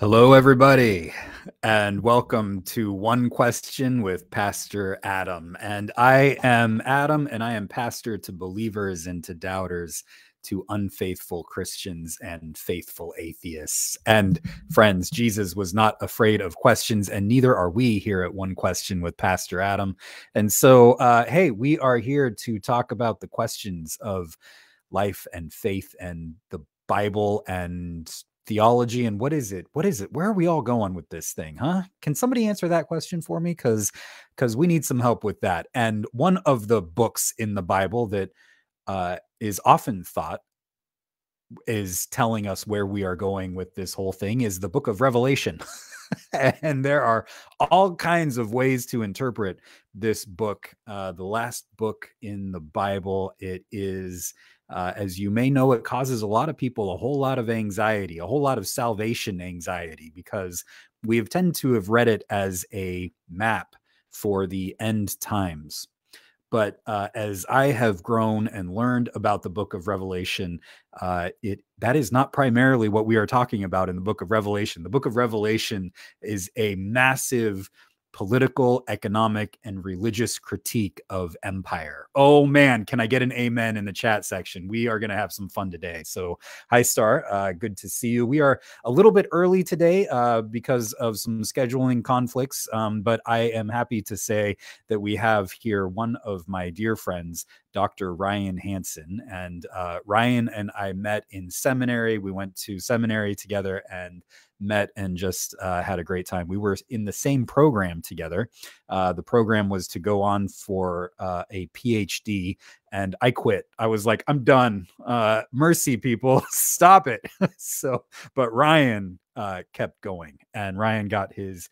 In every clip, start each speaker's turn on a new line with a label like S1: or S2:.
S1: Hello, everybody, and welcome to One Question with Pastor Adam. And I am Adam, and I am pastor to believers and to doubters, to unfaithful Christians and faithful atheists. And friends, Jesus was not afraid of questions, and neither are we here at One Question with Pastor Adam. And so, uh, hey, we are here to talk about the questions of life and faith and the Bible and theology and what is it what is it where are we all going with this thing huh? Can somebody answer that question for me? Because because we need some help with that and one of the books in the bible that uh, is often thought is telling us where we are going with this whole thing is the book of revelation. And there are all kinds of ways to interpret this book uh, the last book in the bible. It is uh, as you may know, it causes a lot of people a whole lot of anxiety, a whole lot of salvation anxiety, because we have tended to have read it as a map for the end times. But uh, as I have grown and learned about the book of Revelation, uh, it that is not primarily what we are talking about in the book of Revelation. The book of Revelation is a massive political, economic, and religious critique of empire. Oh man, can I get an amen in the chat section? We are going to have some fun today. So, hi, Star. Uh, good to see you. We are a little bit early today uh, because of some scheduling conflicts, um, but I am happy to say that we have here one of my dear friends, Dr. Ryan Hansen. And uh, Ryan and I met in seminary. We went to seminary together and met and just uh, had a great time. We were in the same program together. Uh, the program was to go on for uh, a PhD, and I quit. I was like, I'm done. Uh, mercy, people, stop it. so, but Ryan uh, kept going, and Ryan got his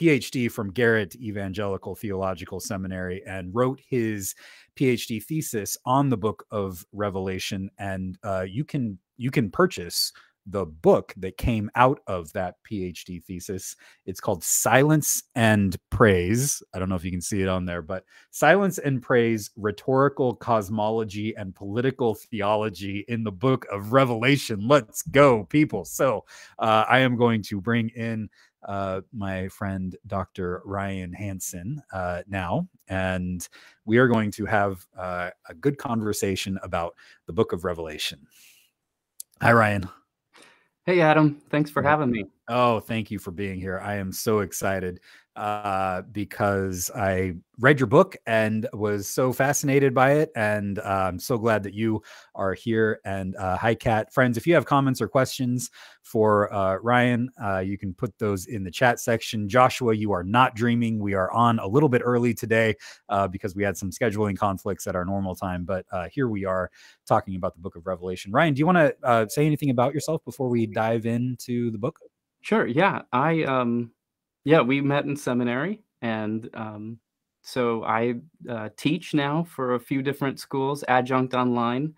S1: PhD from Garrett Evangelical Theological Seminary and wrote his PhD thesis on the book of Revelation. And uh, you can you can purchase the book that came out of that PhD thesis. It's called Silence and Praise. I don't know if you can see it on there, but Silence and Praise Rhetorical Cosmology and Political Theology in the Book of Revelation. Let's go, people. So uh, I am going to bring in uh, my friend Dr. Ryan Hansen uh, now, and we are going to have uh, a good conversation about the book of Revelation. Hi, Ryan.
S2: Hey, Adam. Thanks for having me.
S1: Oh, thank you for being here. I am so excited uh, because I read your book and was so fascinated by it. And uh, I'm so glad that you are here. And uh, hi, Kat. Friends, if you have comments or questions for uh, Ryan, uh, you can put those in the chat section. Joshua, you are not dreaming. We are on a little bit early today uh, because we had some scheduling conflicts at our normal time. But here we are talking about the book of Revelation. Ryan, do you want to say anything about yourself before we dive into the book?
S2: Sure. Yeah. I, um, yeah, we met in seminary, and um, so I uh, teach now for a few different schools, adjunct online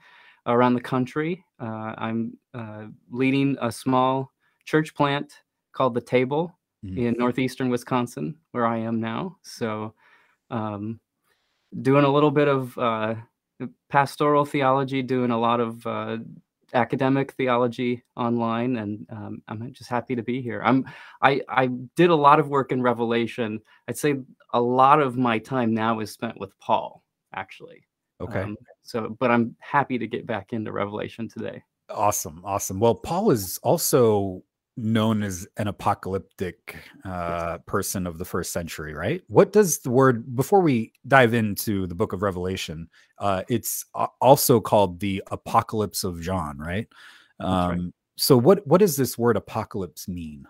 S2: around the country. Uh, I'm uh, leading a small church plant called The Table mm-hmm. in northeastern Wisconsin, where I am now. So, um, doing a little bit of uh, pastoral theology, doing a lot of uh, academic theology online, and um, I'm just happy to be here. I'm I I did a lot of work in Revelation. I'd say a lot of my time now is spent with Paul, actually.
S1: Okay. Um,
S2: so, but I'm happy to get back into Revelation today.
S1: Awesome, awesome. Well, Paul is also known as an apocalyptic uh, person of the first century, right? What does the word, before we dive into the book of Revelation, uh, it's also called the apocalypse of John, right? Um, right. So, what what does this word apocalypse mean?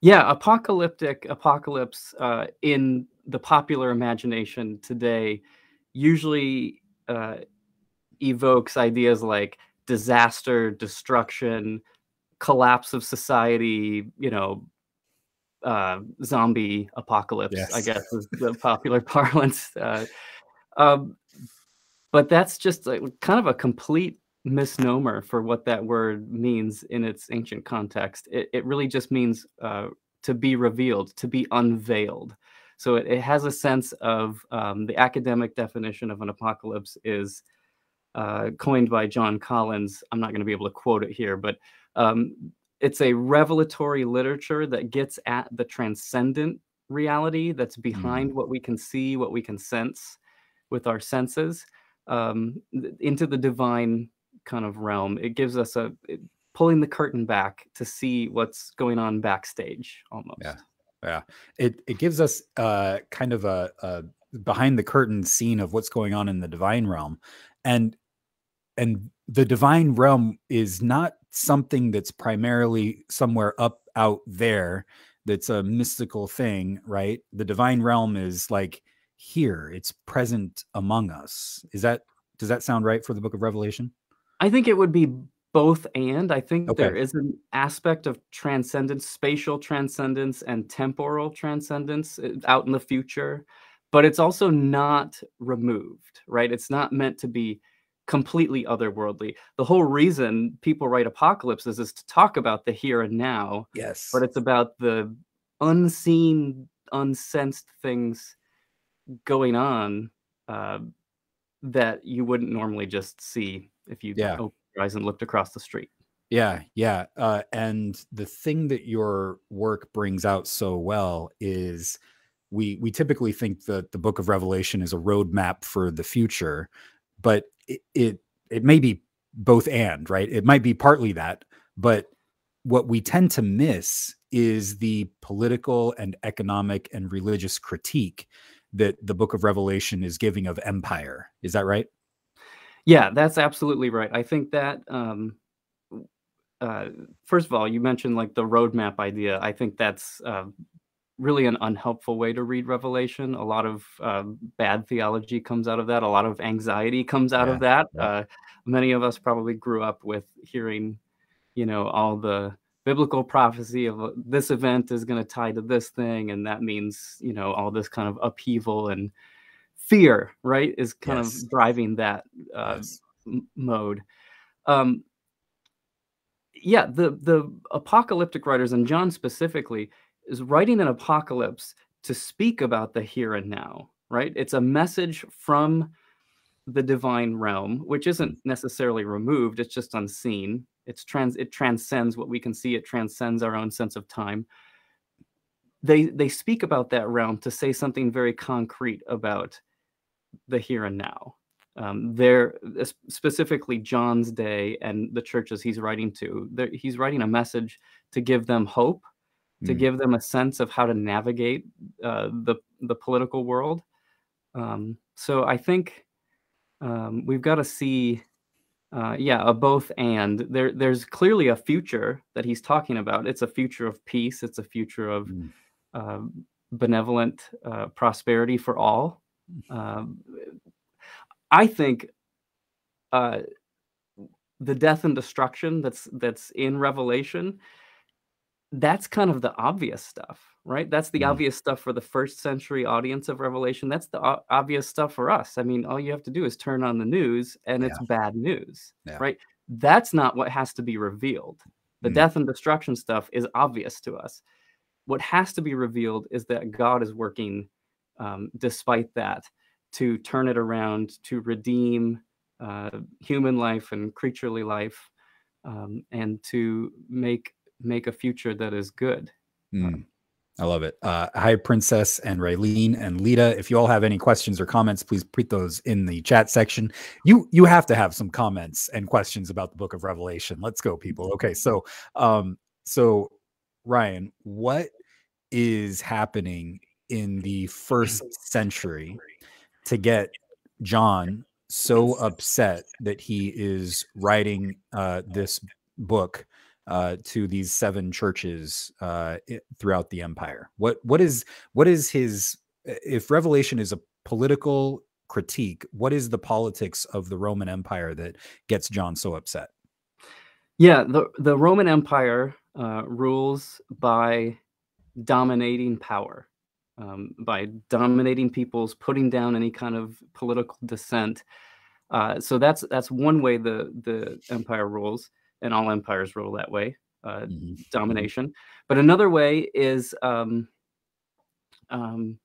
S2: Yeah, apocalyptic apocalypse uh, in the popular imagination today usually uh, evokes ideas like disaster, destruction, collapse of society, you know, uh, zombie apocalypse, yes. I guess is the popular parlance. Uh, um, but that's just a, kind of a complete misnomer for what that word means in its ancient context. It, it really just means uh, to be revealed, to be unveiled. So it, it has a sense of um, the academic definition of an apocalypse is uh, coined by John Collins. I'm not going to be able to quote it here, but um, it's a revelatory literature that gets at the transcendent reality that's behind
S1: Mm.
S2: what we can see, what we can sense with our senses, um, into the divine kind of realm. It gives us a it- pulling the curtain back to see what's going on backstage almost.
S1: Yeah. Yeah, it it gives us uh kind of a, a behind the curtain scene of what's going on in the divine realm, and and the divine realm is not something that's primarily somewhere up out there that's a mystical thing, right? The divine realm is like here, it's present among us. Is that does that sound right for the book of Revelation?
S2: I think it would be both and. I think there
S1: Okay.
S2: is an aspect of transcendence, spatial transcendence and temporal transcendence uh, out in the future, but it's also not removed, right? It's not meant to be completely otherworldly. The whole reason people write apocalypses is to talk about the here and now,
S1: Yes.
S2: but it's about the unseen, unsensed things going on uh, that you wouldn't normally just see if you
S1: Yeah.
S2: opened your eyes and looked across the street.
S1: Yeah, yeah. Uh, and the thing that your work brings out so well is we we typically think that the book of Revelation is a roadmap for the future, but it, it it may be both and right. It might be partly that, but what we tend to miss is the political and economic and religious critique that the book of Revelation is giving of empire. Is that right?
S2: Yeah, that's absolutely right. I think that um, uh, first of all, you mentioned like the roadmap idea. I think that's uh, really an unhelpful way to read Revelation. A lot of uh, bad theology comes out of that. A lot of anxiety comes out
S1: Yeah,
S2: of that.
S1: yeah.
S2: Uh, many of us probably grew up with hearing, you know, all the biblical prophecy of uh, this event is going to tie to this thing, and that means you know all this kind of upheaval and fear, right, is kind
S1: Yes.
S2: of driving that uh,
S1: Yes.
S2: m- mode. Um, yeah, the the apocalyptic writers and John specifically is writing an apocalypse to speak about the here and now, right? It's a message from the divine realm, which isn't necessarily removed, it's just unseen. It's trans it transcends what we can see, it transcends our own sense of time. They they speak about that realm to say something very concrete about the here and now. Um, they're specifically John's day and the churches he's writing to. He's writing a message to give them hope, to
S1: Mm.
S2: give them a sense of how to navigate uh, the the political world. Um, so I think um, we've got to see, uh, yeah, a both and. There, there's clearly a future that he's talking about. It's a future of peace. It's a future of
S1: Mm.
S2: uh, benevolent uh, prosperity for all. Um, I think uh, the death and destruction that's that's in Revelation. That's kind of the obvious stuff, right? That's the
S1: Mhm.
S2: obvious stuff for the first century audience of Revelation. That's the o- obvious stuff for us. I mean, all you have to do is turn on the news, and it's bad news,
S1: Yeah.
S2: right? That's not what has to be revealed. The
S1: Mm.
S2: death and destruction stuff is obvious to us what has to be revealed is that God is working um, despite that to turn it around, to redeem uh, human life and creaturely life, um, and to make make a future that is good.
S1: Mm. I love it. Uh, hi, Princess and Raylene and Lita. If you all have any questions or comments, please put those in the chat section. You you have to have some comments and questions about the Book of Revelation. Let's go, people. Okay, so um, so Ryan, what is happening in the first century to get John so upset that he is writing uh, this book uh, to these seven churches uh, throughout the empire? What what is what is his? If Revelation is a political critique, what is the politics of the Roman Empire that gets John so upset?
S2: Yeah, the the Roman Empire uh, rules by dominating power, um, by dominating peoples, putting down any kind of political dissent. Uh, so that's that's one way the the empire rules, and all empires rule that way, uh,
S1: Mhm.
S2: domination. But another way is um, um,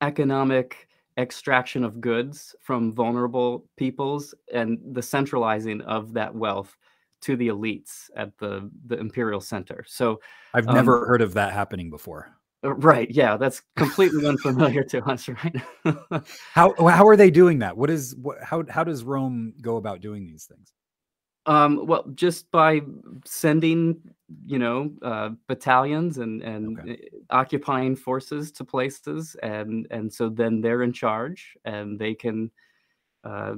S2: economic extraction of goods from vulnerable peoples and the centralizing of that wealth to the elites at the the imperial center. So
S1: I've um, never heard of that happening before.
S2: Uh, right. Yeah, that's completely unfamiliar to us, right?
S1: how how are they doing that? What is what how how does Rome go about doing these things?
S2: Um, well, just by sending, you know, uh, battalions and and okay. Eh, occupying forces to places, and and so then they're in charge, and they can uh,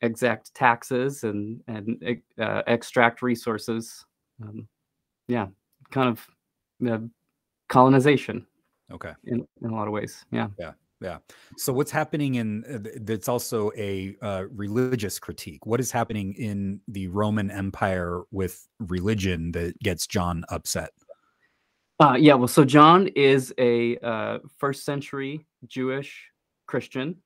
S2: exact taxes and and uh, extract resources. Um, yeah, kind of uh, colonization.
S1: Okay.
S2: In, in a lot of ways. Yeah.
S1: Yeah. Yeah. So what's happening in uh, that's also a uh, religious critique. What is happening in the Roman Empire with religion that gets John upset?
S2: Uh, yeah. Well, so John is a uh, first century Jewish Christian,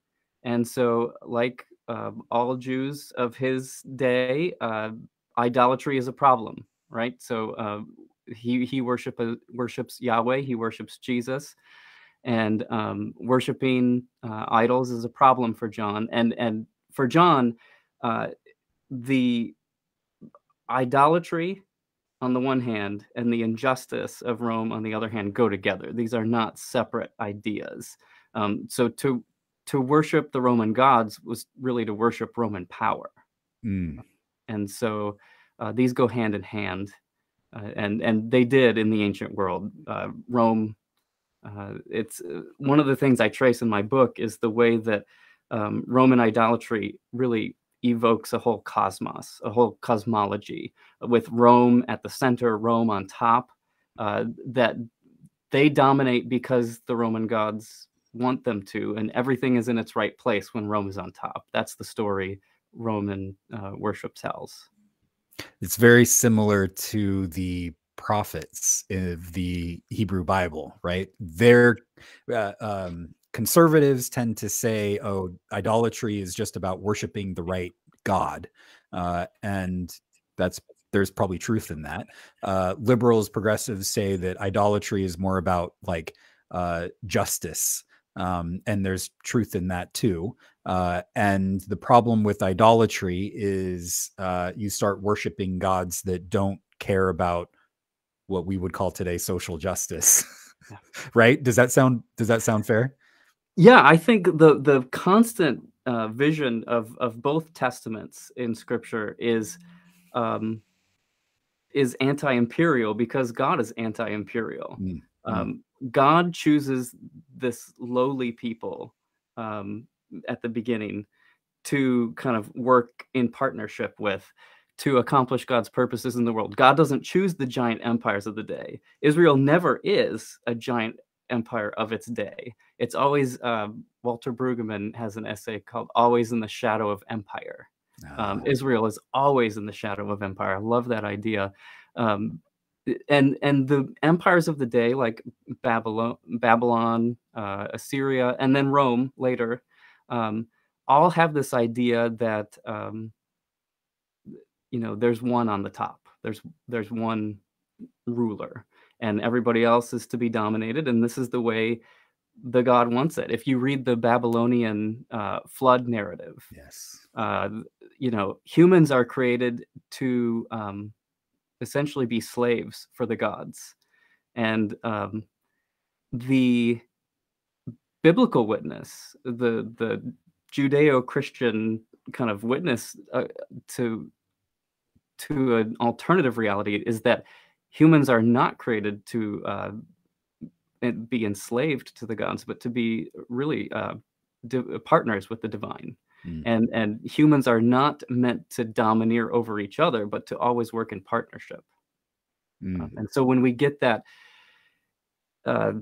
S2: and so like uh, all Jews of his day, uh, idolatry is a problem, right? So uh, he he worship worships Yahweh. He worships Jesus, and um, worshiping uh, idols is a problem for John. And and for John, uh, the idolatry on the one hand and the injustice of Rome on the other hand go together. These are not separate ideas. Um, so to to worship the Roman gods was really to worship Roman power, mm. and so uh, these go hand in hand uh, and and they did in the ancient world. Uh, Rome. Uh, it's uh, one of the things I trace in my book is the way that um, Roman idolatry really evokes a whole cosmos, a whole cosmology, with Rome at the center, Rome on top. Uh, that they dominate because the Roman gods want them to, and everything is in its right place when Rome is on top. That's the story Roman uh, worship tells.
S1: It's very similar to the prophets of the Hebrew Bible, right? They're uh, um, conservatives tend to say, "Oh, idolatry is just about worshiping the right God," uh, and that's there's probably truth in that. Uh, liberals, progressives say that idolatry is more about like uh, justice um, and there's truth in that too. Uh, and the problem with idolatry is uh, you start worshiping gods that don't care about what we would call today social justice. right? Does that sound does that sound fair?
S2: Yeah, I think the the constant uh, vision of of both testaments in Scripture is um, is anti-imperial because God is anti-imperial. Mm. Um, God chooses this lowly people um, at the beginning to kind of work in partnership with to accomplish God's purposes in the world. God doesn't choose the giant empires of the day. Israel never is a giant empire of its day. It's always, uh, Walter Brueggemann has an essay called Always in the Shadow of Empire. Um, ah. Israel is always in the shadow of empire. I love that idea. Um, and and the empires of the day like babylon babylon uh, assyria and then rome later um, all have this idea that um, you know there's one on the top. There's there's one ruler and everybody else is to be dominated and this is the way the god wants it. If you read the babylonian uh, flood narrative
S1: yes.
S2: uh, you know humans are created to um, essentially be slaves for the gods. And um, the biblical witness, the the Judeo-Christian kind of witness uh, to to an alternative reality is that humans are not created to uh, be enslaved to the gods, but to be really uh, partners with the divine. Mm. And and humans are not meant to domineer over each other, but to always work in partnership. Mm. Um, and so when we get that, uh,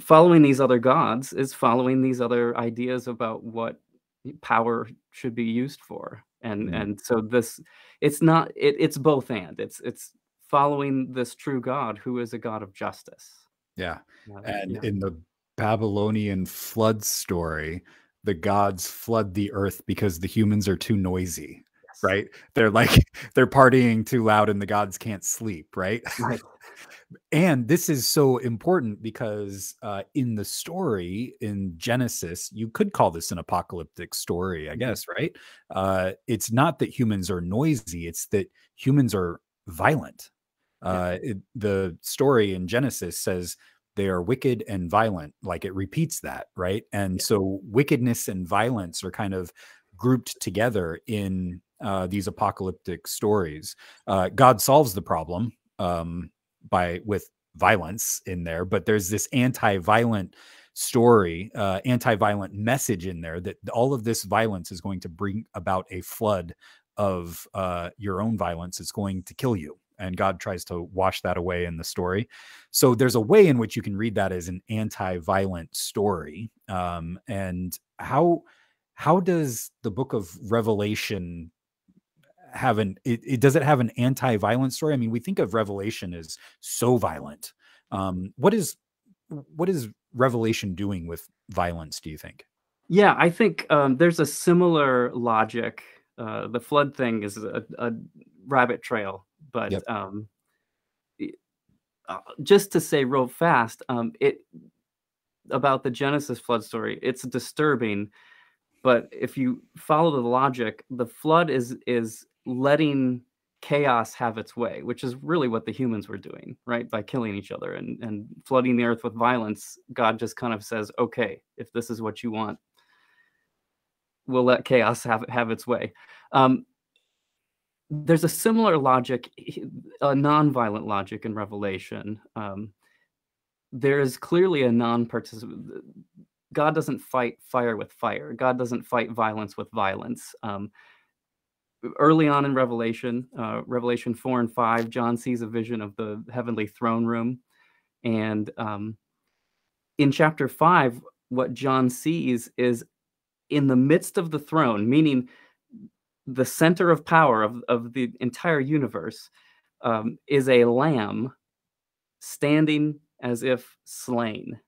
S2: following these other gods is following these other ideas about what power should be used for. And mm. and so this, it's not it, it's both and it's it's following this true God who is a God of justice.
S1: Yeah, uh, and yeah. in the Babylonian flood story, the gods flood the earth because the humans are too noisy yes. right they're like they're partying too loud and the gods can't sleep right, right. and this is so important because uh, in the story in Genesis, you could call this an apocalyptic story, I guess, right? Uh, it's not that humans are noisy; it's that humans are violent. Uh, it, the story in Genesis says they are wicked and violent, like it repeats that, right? And
S2: Yeah.
S1: so wickedness and violence are kind of grouped together in uh, these apocalyptic stories. Uh, God solves the problem um, by with violence in there, but there's this anti-violent story, uh, anti-violent message in there that all of this violence is going to bring about a flood of uh, your own violence. It's going to kill you, and God tries to wash that away in the story. So there's a way in which you can read that as an anti-violent story, um, and how how does the book of revelation have an it, it does it have an anti-violent story i mean we think of revelation as so violent um what is what is revelation doing with violence do you think
S2: Yeah, I think um, there's a similar logic. Uh, the flood thing is a, a rabbit trail, but
S1: Yep.
S2: um, uh, just to say real fast, um, it about the Genesis flood story. It's disturbing, but if you follow the logic, the flood is is letting chaos have its way, which is really what the humans were doing, right? By killing each other and and flooding the earth with violence. God just kind of says, "Okay, if this is what you want." we'll let chaos have have its way. Um, there's a similar logic, a non-violent logic in Revelation. Um, there is clearly a non-participant. God doesn't fight fire with fire. God doesn't fight violence with violence. Um, early on in Revelation, uh, Revelation four and five, John sees a vision of the heavenly throne room, and um, in chapter five, what John sees is in the midst of the throne, meaning the center of power of, of the entire universe, um, is a lamb standing as if slain.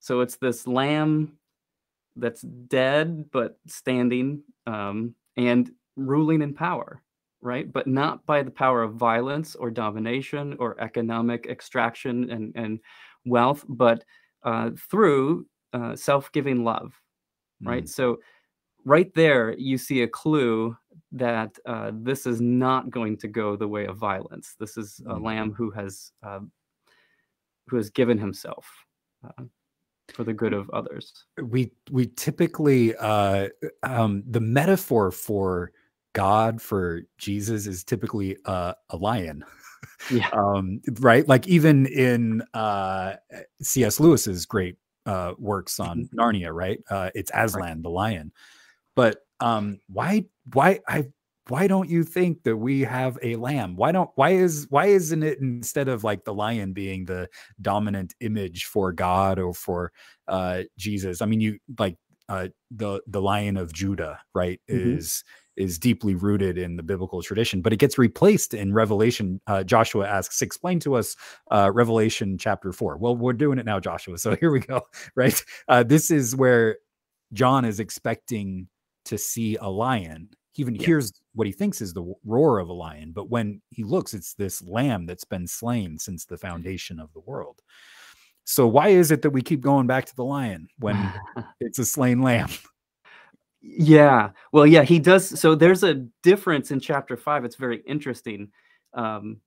S2: So it's this lamb that's dead but standing um, and ruling in power, right? But not by the power of violence or domination or economic extraction and, and wealth, but uh, through uh, self giving love right?
S1: Mm,
S2: So right there, you see a clue that uh, this is not going to go the way of violence. This is a
S1: mm.
S2: lamb who has uh, who has given himself uh, for the good of others.
S1: we we typically uh um the metaphor for god for jesus is typically uh, a lion
S2: Yeah,
S1: um right like even in uh cs lewis's great uh works on
S2: Mhm.
S1: narnia right uh it's
S2: right.
S1: aslan the lion but um why why i why don't you think that we have a lamb why don't why is why isn't it instead of like the lion being the dominant image for god or for uh jesus i mean you like uh the the lion of judah right
S2: Mhm.
S1: is is deeply rooted in the biblical tradition but it gets replaced in revelation uh, joshua asks explain to us uh revelation chapter 4 well we're doing it now joshua so here we go right? Uh this is where john is expecting to see a lion. He even
S2: Yeah.
S1: hears what he thinks is the roar of a lion but when he looks it's this lamb that's been slain since the foundation of the world. So why is it that we keep going back to the lion when it's a slain lamb
S2: Yeah. Well, yeah, he does. So there's a difference in chapter five. It's very interesting. Um,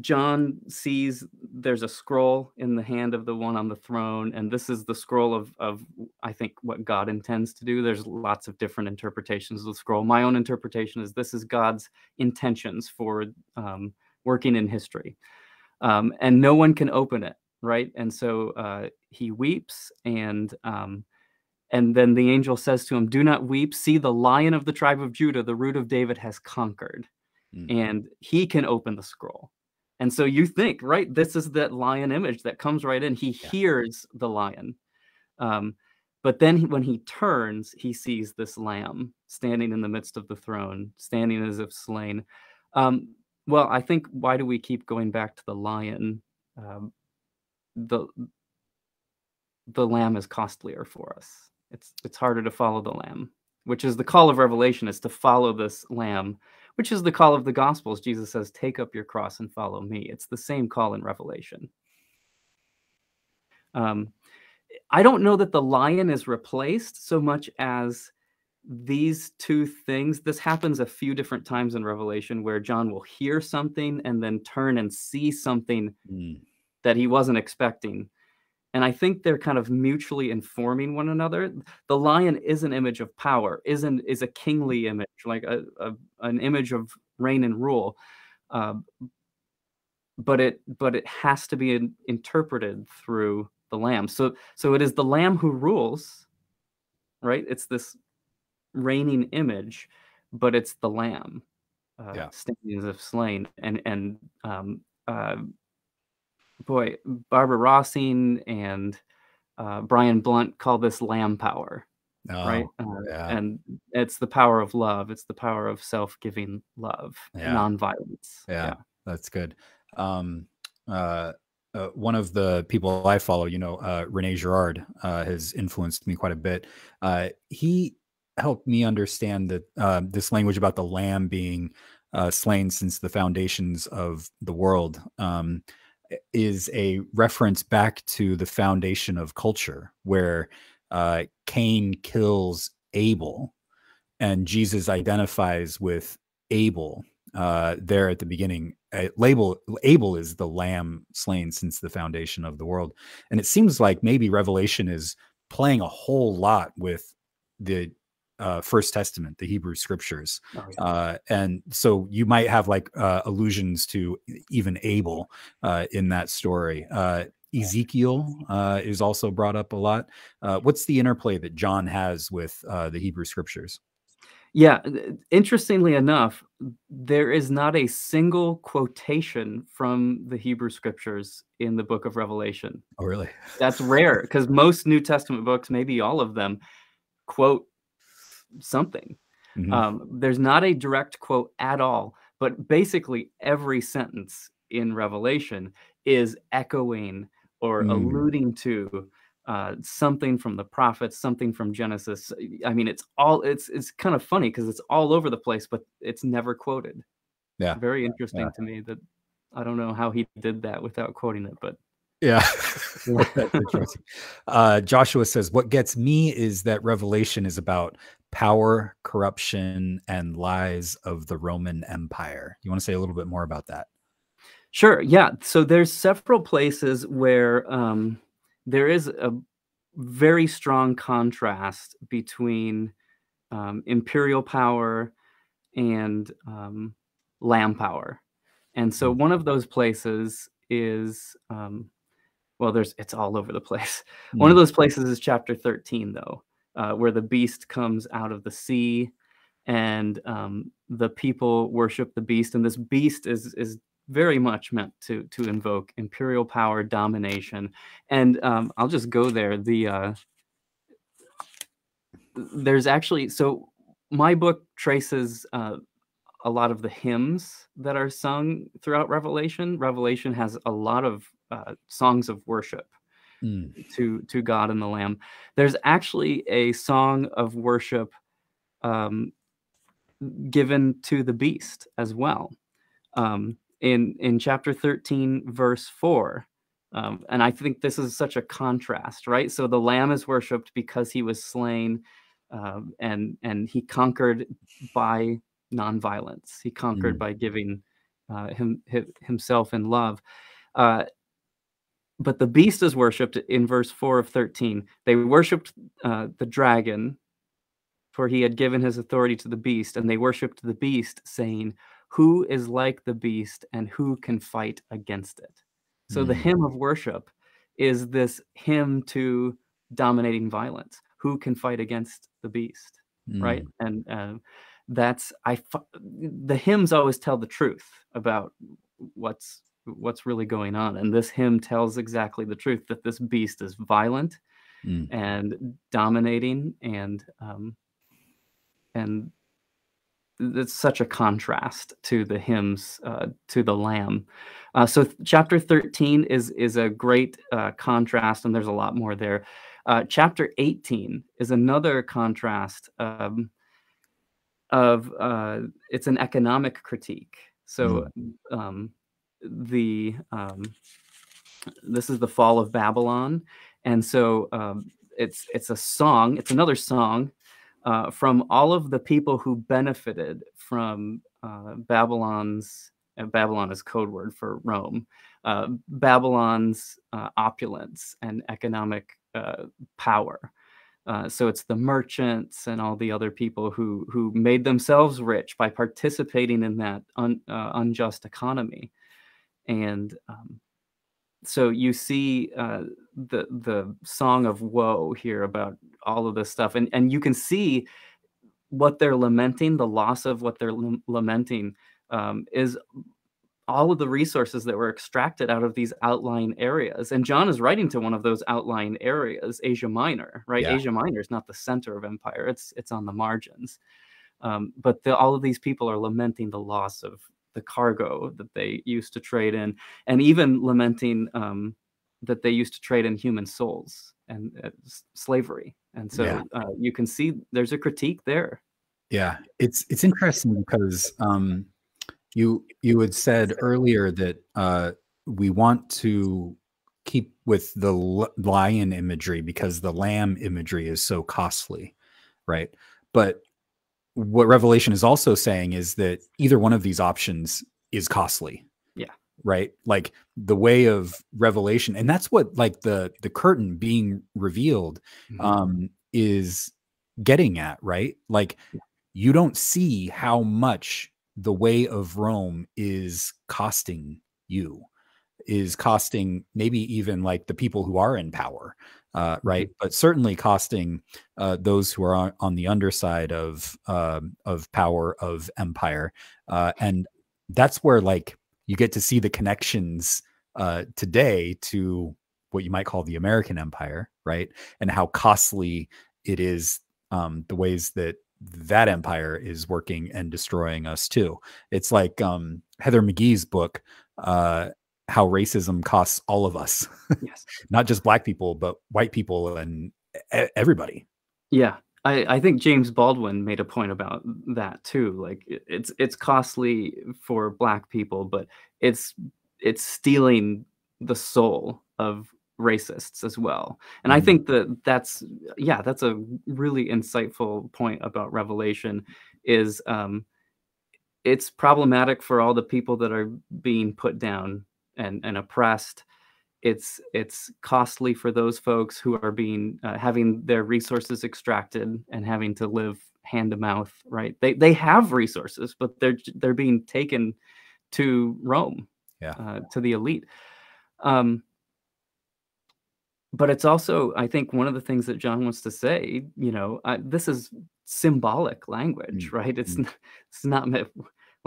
S2: John sees there's a scroll in the hand of the one on the throne, and this is the scroll of of I think what God intends to do. There's lots of different interpretations of the scroll. My own interpretation is this is God's intentions for um, working in history, um, and no one can open it, right? And so uh, he weeps, and um, and then the angel says to him, "Do not weep. See, the Lion of the tribe of Judah, the root of David, has conquered."
S1: Mm,
S2: and he can open the scroll. And so you think, right, this is that lion image that comes right in. He
S1: Yeah.
S2: hears the lion. Um, but then he, when he turns, he sees this lamb standing in the midst of the throne, standing as if slain. Um, well, I think why do we keep going back to the lion? Um, the the lamb is costlier for us. It's it's harder to follow the lamb, which is the call of Revelation is to follow this lamb, which is the call of the Gospels. Jesus says, Take up your cross and follow me. It's the same call in Revelation. Um, I don't know that the lion is replaced so much as these two things. This happens a few different times in Revelation where John will hear something and then turn and see something mm. that he wasn't expecting. And I think they're kind of mutually informing one another. The lion is an image of power, is an, is a kingly image, like a, a an image of reign and rule. Uh, but it but it has to be in, interpreted through the lamb. So so it is the lamb who rules, right? It's this reigning image, but it's the lamb uh, yeah. standing as if slain. And and um, uh, boy, Barbara Rossing and uh, Brian Blount call this lamb power. Oh, right. Uh, yeah. And it's the power of love. It's the power of self-giving love, yeah. nonviolence.
S1: Yeah, yeah, that's good. Um, uh, uh, one of the people I follow, you know, uh, Rene Girard, uh, has influenced me quite a bit. Uh, he helped me understand that uh, this language about the lamb being uh, slain since the foundations of the world um, is a reference back to the foundation of culture, where Cain kills Abel, and Jesus identifies with Abel uh, there at the beginning. Uh, label Abel is the lamb slain since the foundation of the world, and it seems like maybe Revelation is playing a whole lot with the uh, First Testament, the Hebrew Scriptures, oh, yeah. uh, and so you might have like uh, allusions to even Abel uh, in that story. Uh, Ezekiel uh, is also brought up a lot. Uh, what's the interplay that John has with uh, the Hebrew Scriptures?
S2: Yeah, interestingly enough, there is not a single quotation from the Hebrew scriptures in the book of Revelation.
S1: Oh, really?
S2: That's rare because most New Testament books, maybe all of them, quote something. Mm-hmm. Um, there's not a direct quote at all, but basically every sentence in Revelation is echoing or mm. alluding to uh, something from the prophets, something from Genesis. I mean, it's all it's it's kind of funny because it's all over the place, but it's never quoted.
S1: Yeah,
S2: very interesting yeah. to me that I don't know how he did that without quoting it, but
S1: yeah. uh, Joshua says, What gets me is that Revelation is about power, corruption, and lies of the Roman Empire. You want to say a little bit more about that?
S2: Sure. Yeah. So there's several places where um, there is a very strong contrast between um, imperial power and um, lamb power. And so mm. one of those places is, um, well, there's it's all over the place. Mm. One of mm. those places is chapter 13, though, uh, where the beast comes out of the sea and um, the people worship the beast. And this beast is is very much meant to to invoke imperial power domination and um, i'll just go there the uh, there's actually so my book traces uh, a lot of the hymns that are sung throughout revelation revelation has a lot of uh, songs of worship mm. to to god and the lamb there's actually a song of worship um, given to the beast as well um, in in chapter 13 verse 4 um, and i think this is such a contrast right so the lamb is worshipped because he was slain um, and and he conquered by nonviolence he conquered mm. by giving uh, him, himself in love uh, but the beast is worshipped in verse 4 of 13 they worshipped uh, the dragon for he had given his authority to the beast and they worshipped the beast saying who is like the beast and who can fight against it. So mm. the hymn of worship is this hymn to dominating violence. Who can fight against the beast, mm. right? And uh, that's I. The hymns always tell the truth about what's what's really going on, and this hymn tells exactly the truth that this beast is violent mm. and dominating, and um, and it's such a contrast to the hymns uh, to the lamb uh, so th- chapter 13 is is a great uh, contrast and there's a lot more there uh, chapter 18 is another contrast um, of uh, it's an economic critique. So mm. um, the um, this is the fall of Babylon, and so um, it's it's a song. It's another song uh, from all of the people who benefited from uh, Babylon's. Babylon is code word for Rome. Uh, Babylon's uh, opulence and economic uh, power. Uh, so it's the merchants and all the other people who who made themselves rich by participating in that un, uh, unjust economy, and um, so you see uh, the the song of woe here about all of this stuff, and and you can see what they're lamenting, the loss of what they're lamenting um, is all of the resources that were extracted out of these outlying areas. And John is writing to one of those outlying areas, Asia Minor, right? Yeah. Asia Minor is not the center of empire; it's it's on the margins. Um, but the, all of these people are lamenting the loss of the cargo that they used to trade in, and even lamenting um, that they used to trade in human souls and uh, slavery. And so yeah. uh, you can see there's a critique there.
S1: Yeah, it's it's interesting because um, you you had said earlier that uh, we want to keep with the lion imagery because the lamb imagery is so costly, right? But what Revelation is also saying is that either one of these options is costly.
S2: Yeah.
S1: Right. Like the way of revelation, and that's what like the the curtain being revealed mm-hmm. um, is getting at, right? Like yeah. you don't see how much the way of Rome is costing you, is costing maybe even like the people who are in power, uh, mm-hmm. right? But certainly costing uh, those who are on, on the underside of uh, of power of empire, uh, and that's where like you get to see the connections uh, today to what you might call the American empire, right? And how costly it is um, the ways that that empire is working and destroying us too. It's like um, Heather McGhee's book, uh, How Racism Costs All of Us. Yes. Not just black people, but white people and everybody.
S2: Yeah. I, I think James Baldwin made a point about that too. Like it's it's costly for black people, but it's it's stealing the soul of racists as well. And mm-hmm. I think that that's yeah, that's a really insightful point about Revelation. Is um, it's problematic for all the people that are being put down and and oppressed. It's it's costly for those folks who are being uh, having their resources extracted and having to live hand to mouth. Right? They they have resources, but they're they're being taken to Rome,
S1: yeah,
S2: uh, to the elite. Um, but it's also i think one of the things that john wants to say you know uh, this is symbolic language mm, right it's mm. not, it's not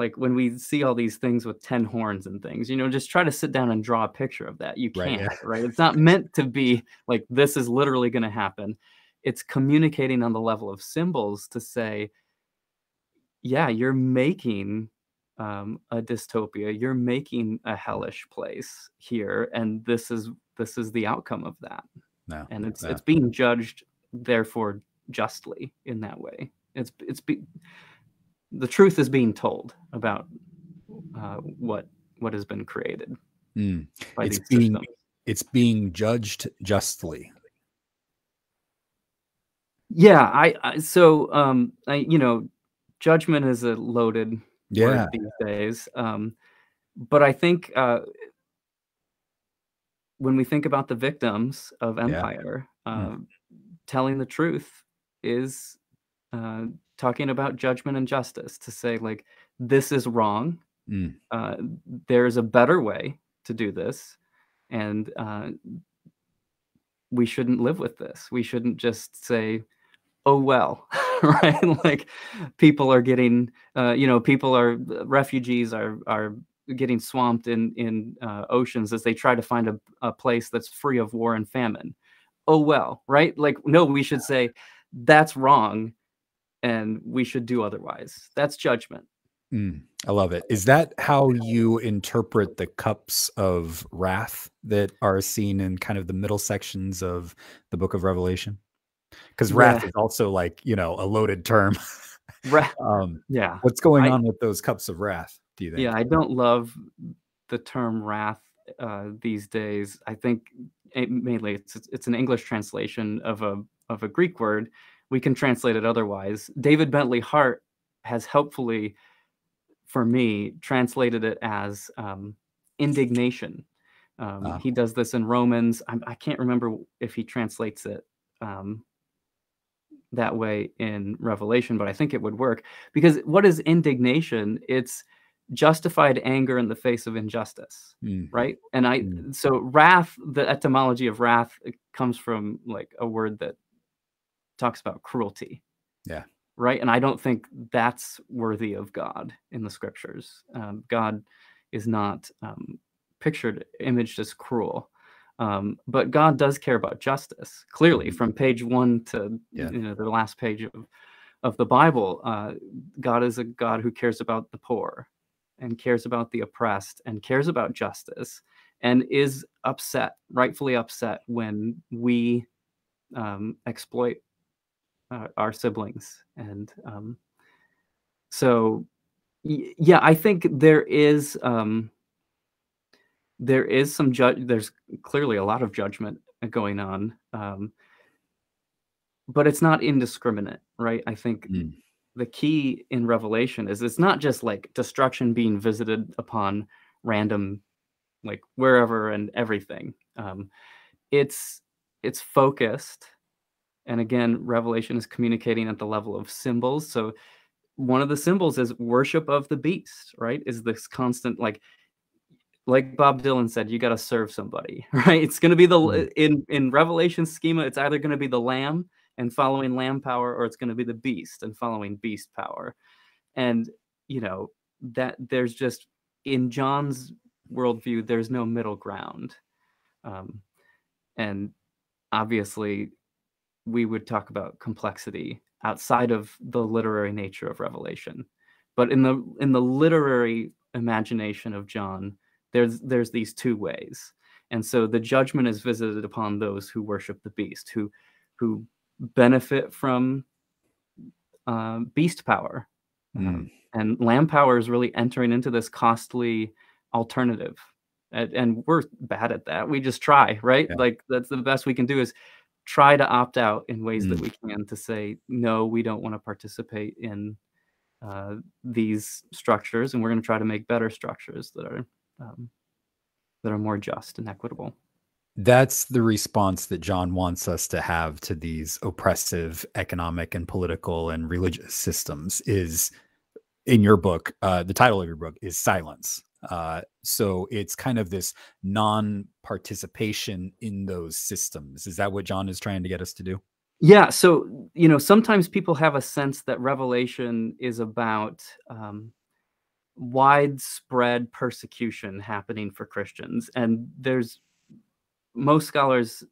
S2: like when we see all these things with 10 horns and things you know just try to sit down and draw a picture of that you can't right, yeah. right? it's not meant to be like this is literally going to happen it's communicating on the level of symbols to say yeah you're making um, a dystopia you're making a hellish place here and this is this is the outcome of that. No, and it's no. it's being judged therefore justly in that way. It's it's be, the truth is being told about uh, what what has been created.
S1: Mm. it's being systems. it's being judged justly.
S2: Yeah, I, I so um I you know judgment is a loaded yeah. word these days. Um, but I think uh, when we think about the victims of empire, yeah. uh, mm. telling the truth is uh, talking about judgment and justice to say like this is wrong. Mm. Uh, there's a better way to do this, and uh, we shouldn't live with this. We shouldn't just say, "Oh well," right? like people are getting, uh, you know, people are refugees are are getting swamped in in uh, oceans as they try to find a, a place that's free of war and famine. Oh well, right? Like no, we should say that's wrong, and we should do otherwise. That's judgment.
S1: Mm, I love it. Is that how you interpret the cups of wrath that are seen in kind of the middle sections of the book of Revelation? Because wrath yeah. is also like, you know, a loaded term. um,
S2: yeah.
S1: What's going
S2: I-
S1: on with those cups of wrath? Do you think?
S2: Yeah, I don't love the term wrath uh, these days. I think it, mainly it's it's an English translation of a of a Greek word. We can translate it otherwise. David Bentley Hart has helpfully, for me, translated it as um, indignation. Um,
S1: Ah.
S2: He does this in Romans. I'm, I can't remember if he translates it um, that way in Revelation, but I think it would work because what is indignation? It's justified anger in the face of injustice
S1: Mm.
S2: right and i
S1: Mm.
S2: so wrath the etymology of wrath it comes from like a word that talks about cruelty
S1: Yeah.
S2: right and i don't think that's worthy of god in the scriptures um, god is not um, pictured imaged as cruel um, but god does care about justice clearly
S1: Mhm.
S2: from page one to
S1: Yeah.
S2: you know the last page of of the bible uh, god is a god who cares about the poor and cares about the oppressed and cares about justice and is upset, rightfully upset, when we um, exploit uh, our siblings. And um, so, y- yeah, I think there is um, there is some judge. There's clearly a lot of judgment going on, um, but it's not indiscriminate, right? I think
S1: Mm.
S2: the key in revelation is it's not just like destruction being visited upon random like wherever and everything um it's it's focused and again revelation is communicating at the level of symbols. So one of the symbols is worship of the beast right? Is this constant like like bob dylan said you got to serve somebody right? It's going to be the
S1: Mm.
S2: in in revelation schema it's either going to be the lamb and following lamb power or it's going to be the beast and following beast power. And you know that there's just in john's worldview there's no middle ground. Um, and obviously we would talk about complexity outside of the literary nature of revelation. But in the in the literary imagination of john there's there's these two ways. And so the judgment is visited upon those who worship the beast who who benefit from uh, beast power.
S1: Mm.
S2: um, and lamb power is really entering into this costly alternative. And, and we're bad at that. We just try right?
S1: Yeah.
S2: like that's the best we can do is try to opt out in ways that
S1: Mm.
S2: we can to say no we don't want to participate in uh, these structures and we're going to try to make better structures that are um, that are more just and equitable
S1: That's the response that John wants us to have to these oppressive economic and political and religious systems is in your book, uh, the title of your book is silence. Uh, so it's kind of this non-participation in those systems. Is that what John is trying to get us to do?
S2: Yeah, so you know, sometimes people have a sense that Revelation is about um, widespread persecution happening for Christians, and there's most scholars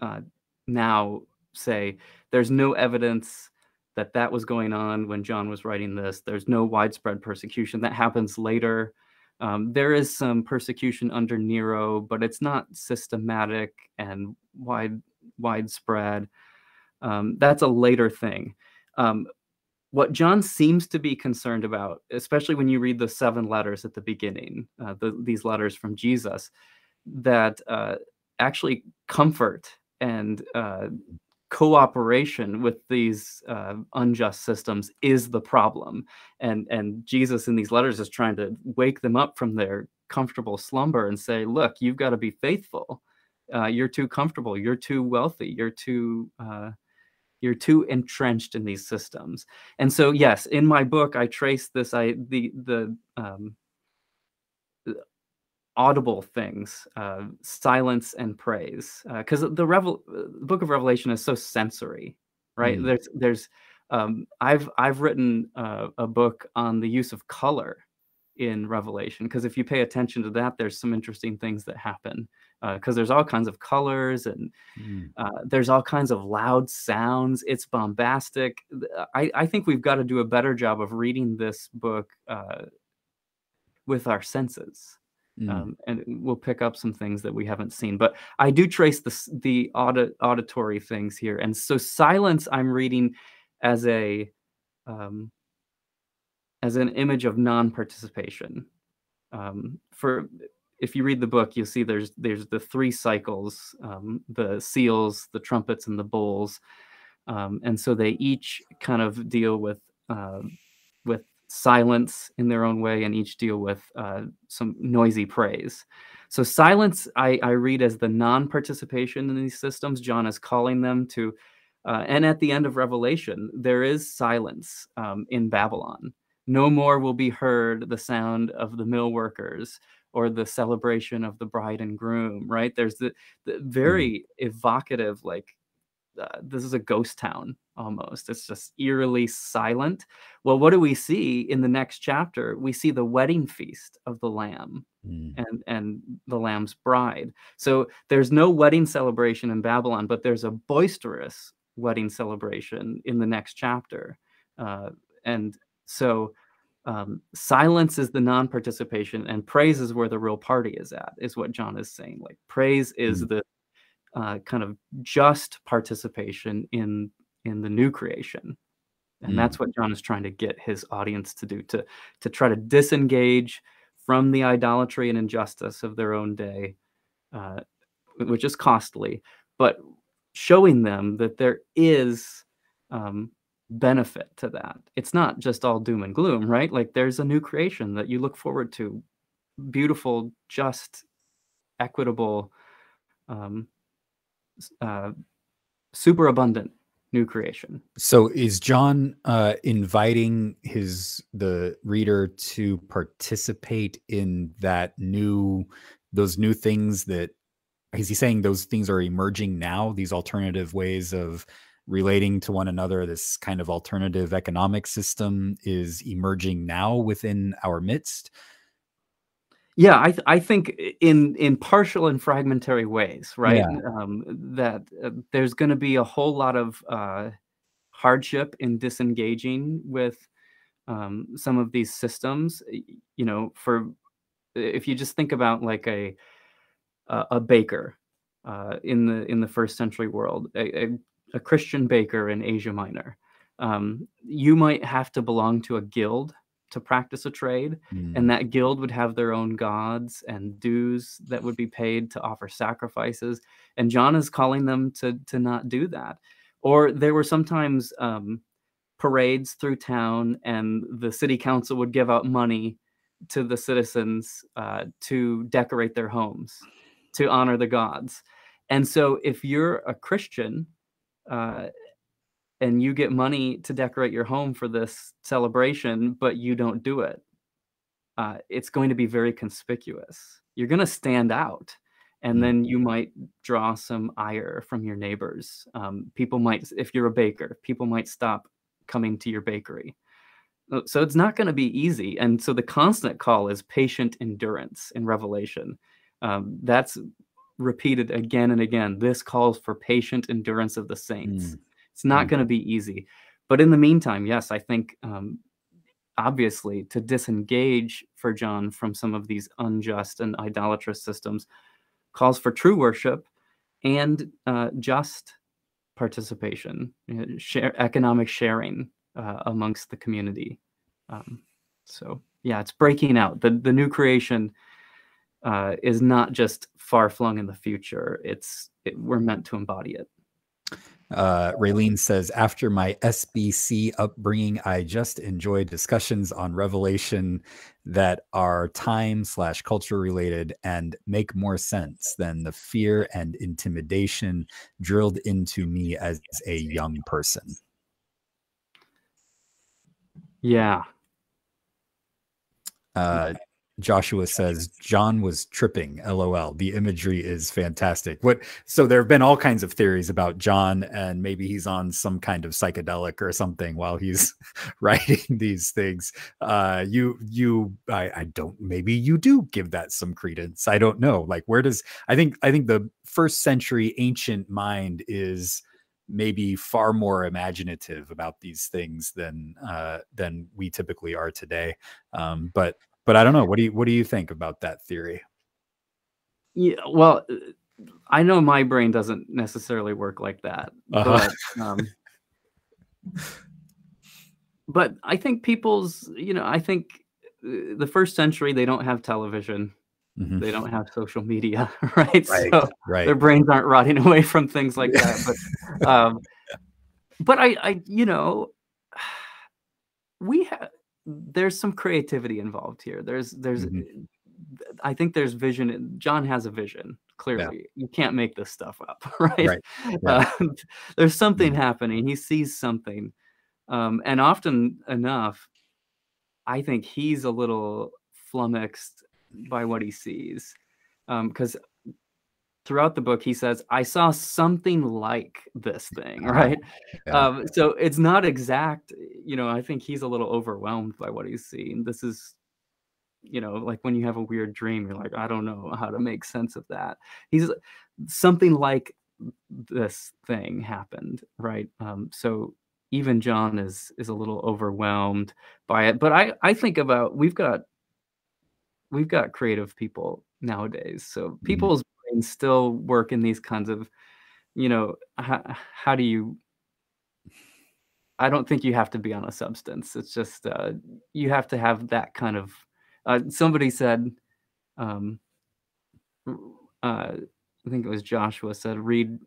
S2: uh, now say there's no evidence that that was going on when John was writing this. There's no widespread persecution that happens later. Um, there is some persecution under Nero, but it's not systematic and wide widespread. Um, that's a later thing. Um, what John seems to be concerned about, especially when you read the seven letters at the beginning, uh, the, these letters from Jesus, that uh, actually comfort and uh, cooperation with these uh, unjust systems is the problem, and and Jesus in these letters is trying to wake them up from their comfortable slumber and say, look, you've got to be faithful. Uh, you're too comfortable. You're too wealthy. You're too uh, you're too entrenched in these systems. And so, yes, in my book, I trace this. I the the um, audible things, uh, silence and praise, because the Revel- Book of Revelation is so sensory, right?
S1: Mm.
S2: There's there's um, I've I've written uh, a book on the use of color in Revelation because if you pay attention to that, there's some interesting things that happen because there's all kinds of colors and
S1: Mm.
S2: uh, there's all kinds of loud sounds. It's bombastic. I, I think we've got to do a better job of reading this book uh, with our senses.
S1: Mm.
S2: Um, and we'll pick up some things that we haven't seen. But I do trace the, the audit, auditory things here. And so silence I'm reading as a um, as an image of non-participation. Um, for if you read the book, you'll see there's there's the three cycles: um, the seals, the trumpets, and the bowls. Um, and so they each kind of deal with uh, with silence in their own way, and each deal with uh, some noisy praise. So silence, I, I read as the non-participation in these systems. John is calling them to, uh, and at the end of Revelation, there is silence um, in Babylon. No more will be heard the sound of the mill workers or the celebration of the bride and groom. Right? There's the, the very mm. evocative, like uh, this is a ghost town almost. It's just eerily silent. Well, what do we see in the next chapter? We see the wedding feast of the Lamb mm. and and the Lamb's bride. So there's no wedding celebration in Babylon, but there's a boisterous wedding celebration in the next chapter. Uh, and so um, silence is the non-participation and praise is where the real party is at is what john is saying like praise is mm. the uh, kind of just participation in in the new creation. And mm. that's what john is trying to get his audience to do to to try to disengage from the idolatry and injustice of their own day uh, which is costly but showing them that there is um, benefit to that. It's not just all doom and gloom right? Like there's a new creation that you look forward to. Beautiful just equitable um, uh, super abundant new creation.
S1: So is John uh, inviting his the reader to participate in that new those new things that is he saying those things are emerging now these alternative ways of relating to one another this kind of alternative economic system is emerging now within our midst
S2: yeah i th- i think in in partial and fragmentary ways right yeah. um, that uh, there's going to be a whole lot of uh, hardship in disengaging with um, some of these systems you know for if you just think about like a a baker uh, in the in the first century world a, a, a christian baker in asia minor um, you might have to belong to a guild to practice a trade mm. and that guild would have their own gods and dues that would be paid to offer sacrifices and john is calling them to to not do that or there were sometimes um, parades through town and the city council would give out money to the citizens uh, to decorate their homes to honor the gods and so if you're a christian uh, and you get money to decorate your home for this celebration, but you don't do it, uh, it's going to be very conspicuous. You're going to stand out. And then you might draw some ire from your neighbors. Um, people might, if you're a baker, people might stop coming to your bakery. Uh, so it's not going to be easy. And so the constant call is patient endurance in Revelation. Um, that's repeated again and again. This calls for patient endurance of the saints. Mm. It's not mm-hmm. going to be easy. But in the meantime, yes, I think um, obviously to disengage for John from some of these unjust and idolatrous systems calls for true worship and uh, just participation, you know, share, economic sharing uh, amongst the community. Um, so yeah, it's breaking out. The the new creation uh, is not just far flung in the future. It's it, we're meant to embody it.
S1: Uh, Raylene says, after my SBC upbringing, I just enjoy discussions on Revelation that are time slash culture related and make more sense than the fear and intimidation drilled into me as a young person.
S2: Yeah.
S1: Uh, Joshua says John was tripping. LOL. The imagery is fantastic. What? So there have been all kinds of theories about John, and maybe he's on some kind of psychedelic or something while he's writing these things. Uh, you, you, I, I don't. Maybe you do give that some credence. I don't know. Like, where does I think I think the first century ancient mind is maybe far more imaginative about these things than uh, than we typically are today. Um, but but I don't know. What do you what do you think about that theory?
S2: Yeah, well, I know my brain doesn't necessarily work like that, uh-huh. but um, but I think people's, you know, I think uh, the first century they don't have television, mm-hmm. they don't have social media, right?
S1: Right. So right.
S2: their brains aren't rotting away from things like that. But, um, but I, I, you know, we have there's some creativity involved here. There's, there's, mm-hmm. I think there's vision. John has a vision. Clearly, yeah. you can't make this stuff up, right? right. Yeah. Uh, there's something mm-hmm. happening. He sees something um, and often enough, I think he's a little flummoxed by what he sees. Because um, throughout the book, he says, I saw something like this thing, right? Yeah. Um, so it's not exact. You know, I think he's a little overwhelmed by what he's seeing. This is, you know, like when you have a weird dream, you're like, I don't know how to make sense of that. He's something like this thing happened, right? Um, so even John is is a little overwhelmed by it. But I I think about we've got we've got creative people nowadays, so mm-hmm. people's mm-hmm. still work in these kinds of, you know, how, how do you? I don't think you have to be on a substance. It's just uh, you have to have that kind of. Uh, somebody said, um, uh, I think it was Joshua said, read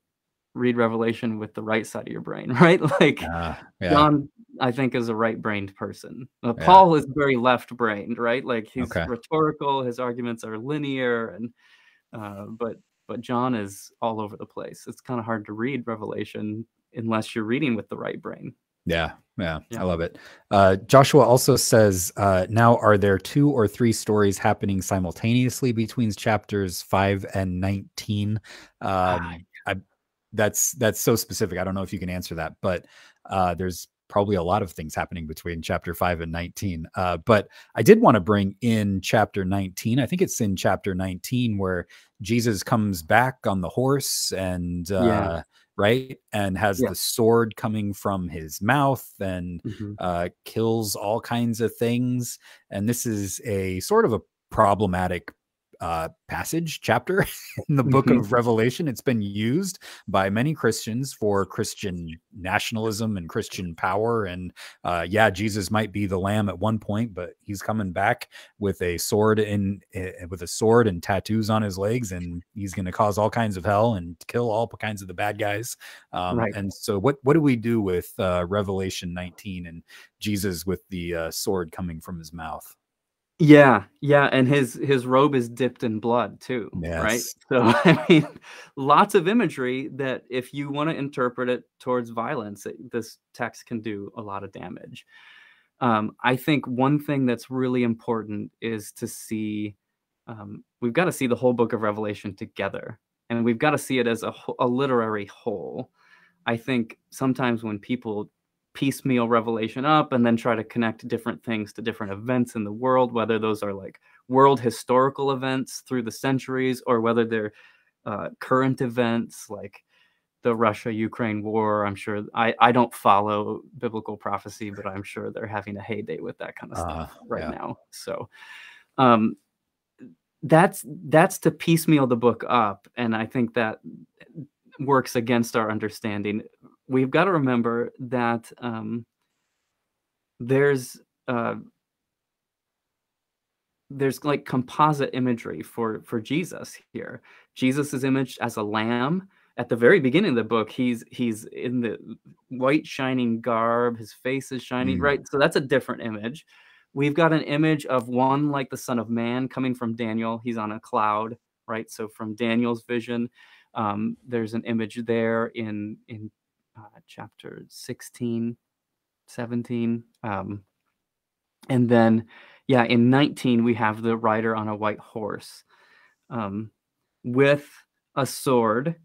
S2: read Revelation with the right side of your brain, right? Like yeah. John, I think, is a right-brained person. Uh, yeah. Paul is very left-brained, right? Like he's okay. rhetorical, his arguments are linear, and uh, but but John is all over the place. It's kind of hard to read Revelation unless you're reading with the right brain.
S1: Yeah, yeah, yeah. I love it. Uh, Joshua also says, uh, now are there two or three stories happening simultaneously between chapters five and 19? Um, ah, that's that's so specific. I don't know if you can answer that, but uh, there's probably a lot of things happening between chapter 5 and 19 uh, but i did want to bring in chapter 19 i think it's in chapter 19 where jesus comes back on the horse and uh, yeah. right and has yeah. the sword coming from his mouth and mm-hmm. uh, kills all kinds of things and this is a sort of a problematic uh, passage chapter in the book mm-hmm. of Revelation. It's been used by many Christians for Christian nationalism and Christian power. And uh, yeah, Jesus might be the lamb at one point, but he's coming back with a sword in uh, with a sword and tattoos on his legs, and he's going to cause all kinds of hell and kill all kinds of the bad guys. Um, right. And so, what what do we do with uh, Revelation 19 and Jesus with the uh, sword coming from his mouth?
S2: Yeah, yeah, and his his robe is dipped in blood too, right? So I mean, lots of imagery that if you want to interpret it towards violence, it, this text can do a lot of damage. Um, I think one thing that's really important is to see um, we've got to see the whole book of Revelation together, and we've got to see it as a, a literary whole. I think sometimes when people piecemeal revelation up and then try to connect different things to different events in the world, whether those are like world historical events through the centuries or whether they're uh, current events like the Russia Ukraine war. I'm sure I, I don't follow biblical prophecy, but I'm sure they're having a heyday with that kind of stuff uh, right yeah. now. So, um, that's that's to piecemeal the book up, and I think that works against our understanding we've got to remember that um, there's uh, there's like composite imagery for for Jesus here. Jesus is imaged as a lamb. At the very beginning of the book, he's he's in the white shining garb. His face is shining, mm. right? So that's a different image. We've got an image of one like the Son of Man coming from Daniel. He's on a cloud, right? So from Daniel's vision, um, there's an image there in in uh, chapter 16, 17. Um, and then, yeah, in 19, we have the rider on a white horse um, with a sword.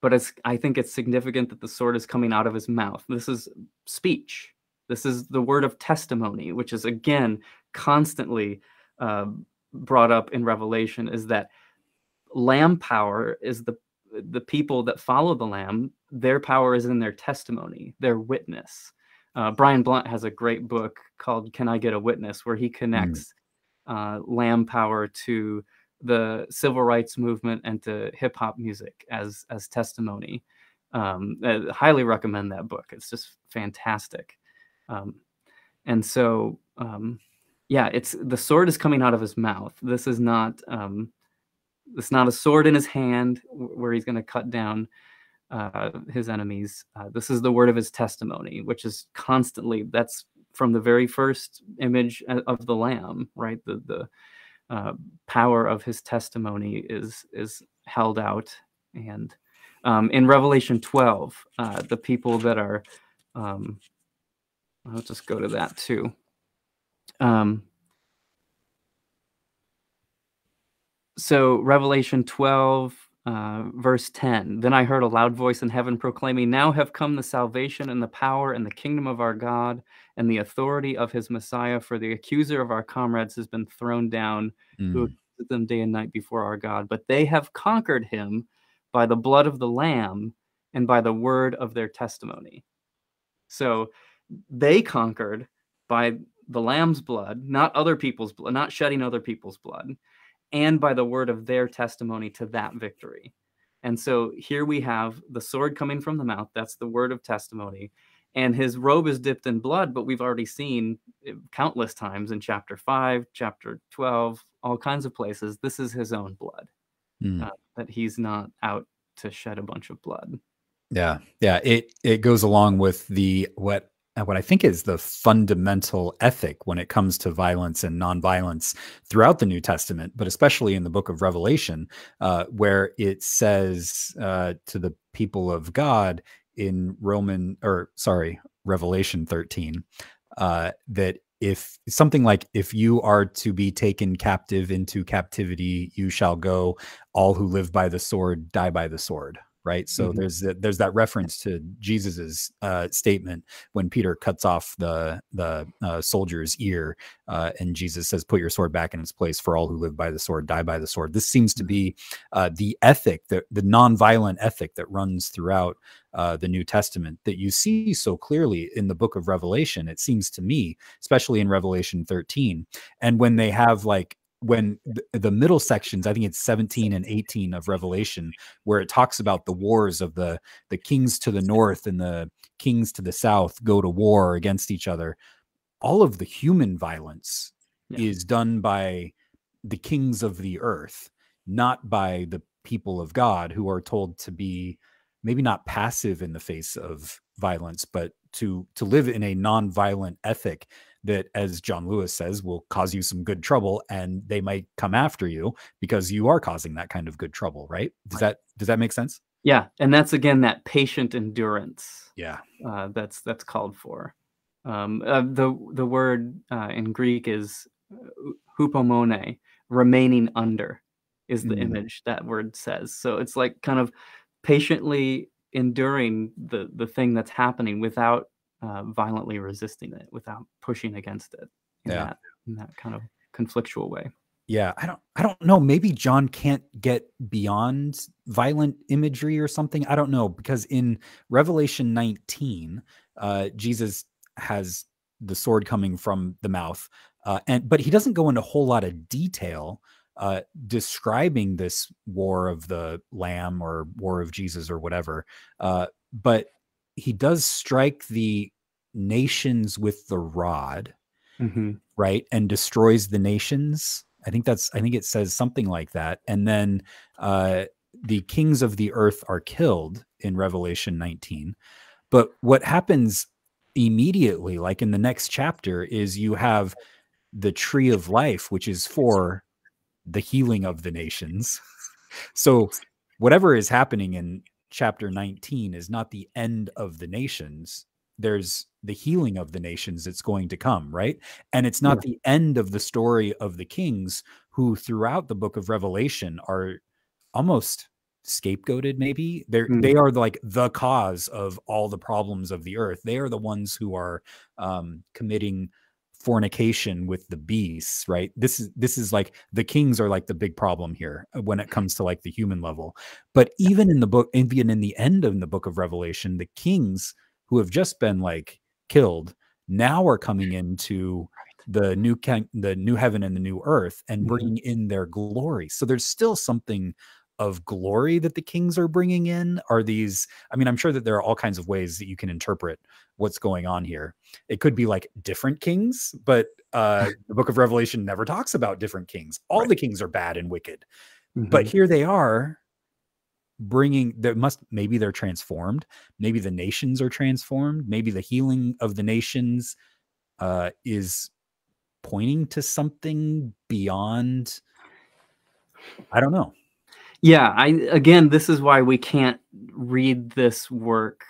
S2: But it's, I think it's significant that the sword is coming out of his mouth. This is speech. This is the word of testimony, which is again constantly uh, brought up in Revelation. Is that lamb power is the the people that follow the lamb their power is in their testimony their witness uh, brian Blount has a great book called can i get a witness where he mm. connects mm. uh, lamb power to the civil rights movement and to hip-hop music as as testimony um, I highly recommend that book it's just fantastic um, and so um, yeah, it's the sword is coming out of his mouth. This is not um, is not a sword in his hand where he's going to cut down uh, his enemies. Uh, this is the word of his testimony, which is constantly that's from the very first image uh, of the lamb, right? The the uh, power of his testimony is is held out, and um, in Revelation 12, uh, the people that are um, I'll just go to that too. Um, so Revelation 12, uh, verse 10 Then I heard a loud voice in heaven proclaiming, Now have come the salvation and the power and the kingdom of our God and the authority of his Messiah, for the accuser of our comrades has been thrown down, mm. who accuses them day and night before our God. But they have conquered him by the blood of the Lamb and by the word of their testimony. So they conquered by the lamb's blood, not other people's blood, not shedding other people's blood, and by the word of their testimony to that victory. And so here we have the sword coming from the mouth. That's the word of testimony. And his robe is dipped in blood, but we've already seen countless times in chapter 5, chapter 12, all kinds of places. This is his own blood, mm. uh, that he's not out to shed a bunch of blood.
S1: Yeah. Yeah. It, it goes along with the, what what I think is the fundamental ethic when it comes to violence and nonviolence throughout the New Testament, but especially in the book of Revelation, uh, where it says uh, to the people of God in Roman, or sorry, Revelation 13, uh, that if something like if you are to be taken captive into captivity you shall go. All who live by the sword die by the sword right so mm-hmm. there's there's that reference to jesus's uh, statement when peter cuts off the the uh, soldier's ear uh, and jesus says put your sword back in its place for all who live by the sword die by the sword this seems to mm-hmm. be uh, the ethic the, the nonviolent ethic that runs throughout uh, the new testament that you see so clearly in the book of revelation it seems to me especially in revelation 13 and when they have like when the, middle sections i think it's 17 and 18 of revelation where it talks about the wars of the the kings to the north and the kings to the south go to war against each other all of the human violence yeah. is done by the kings of the earth not by the people of god who are told to be maybe not passive in the face of violence but to to live in a non-violent ethic that, as John Lewis says, will cause you some good trouble, and they might come after you because you are causing that kind of good trouble, right? Does that does that make sense?
S2: Yeah, and that's again that patient endurance.
S1: Yeah,
S2: uh, that's that's called for. Um, uh, the the word uh, in Greek is uh, hupomone, remaining under, is the mm. image that word says. So it's like kind of patiently enduring the the thing that's happening without uh, violently resisting it without pushing against it in, yeah. that, in that kind of conflictual way.
S1: Yeah, I don't I don't know, maybe John can't get beyond violent imagery or something. I don't know because in Revelation 19, uh Jesus has the sword coming from the mouth uh and but he doesn't go into a whole lot of detail uh, describing this war of the lamb or war of Jesus or whatever. Uh, but he does strike the nations with the rod, mm-hmm. right, and destroys the nations. I think that's I think it says something like that. And then uh, the kings of the earth are killed in Revelation 19. But what happens immediately, like in the next chapter, is you have the tree of life, which is for the healing of the nations. so whatever is happening in chapter 19 is not the end of the nations there's the healing of the nations that's going to come right and it's not yeah. the end of the story of the kings who throughout the book of revelation are almost scapegoated maybe they're mm. they are like the cause of all the problems of the earth they are the ones who are um committing fornication with the beasts right? This is this is like the kings are like the big problem here uh, when it comes to like the human level. But even in the book even in the end of the book of revelation the kings who have just been like killed now are coming into the new the new heaven and the new earth and mm-hmm. bringing in their glory. So there's still something of glory that the kings are bringing in? Are these, I mean, I'm sure that there are all kinds of ways that you can interpret what's going on here. It could be like different kings, but uh, the book of Revelation never talks about different kings. All right. the kings are bad and wicked. Mm-hmm. But here they are bringing there must maybe they're transformed maybe the nations are transformed maybe the healing of the nations uh is pointing to something beyond i don't know
S2: yeah i again this is why we can't read this work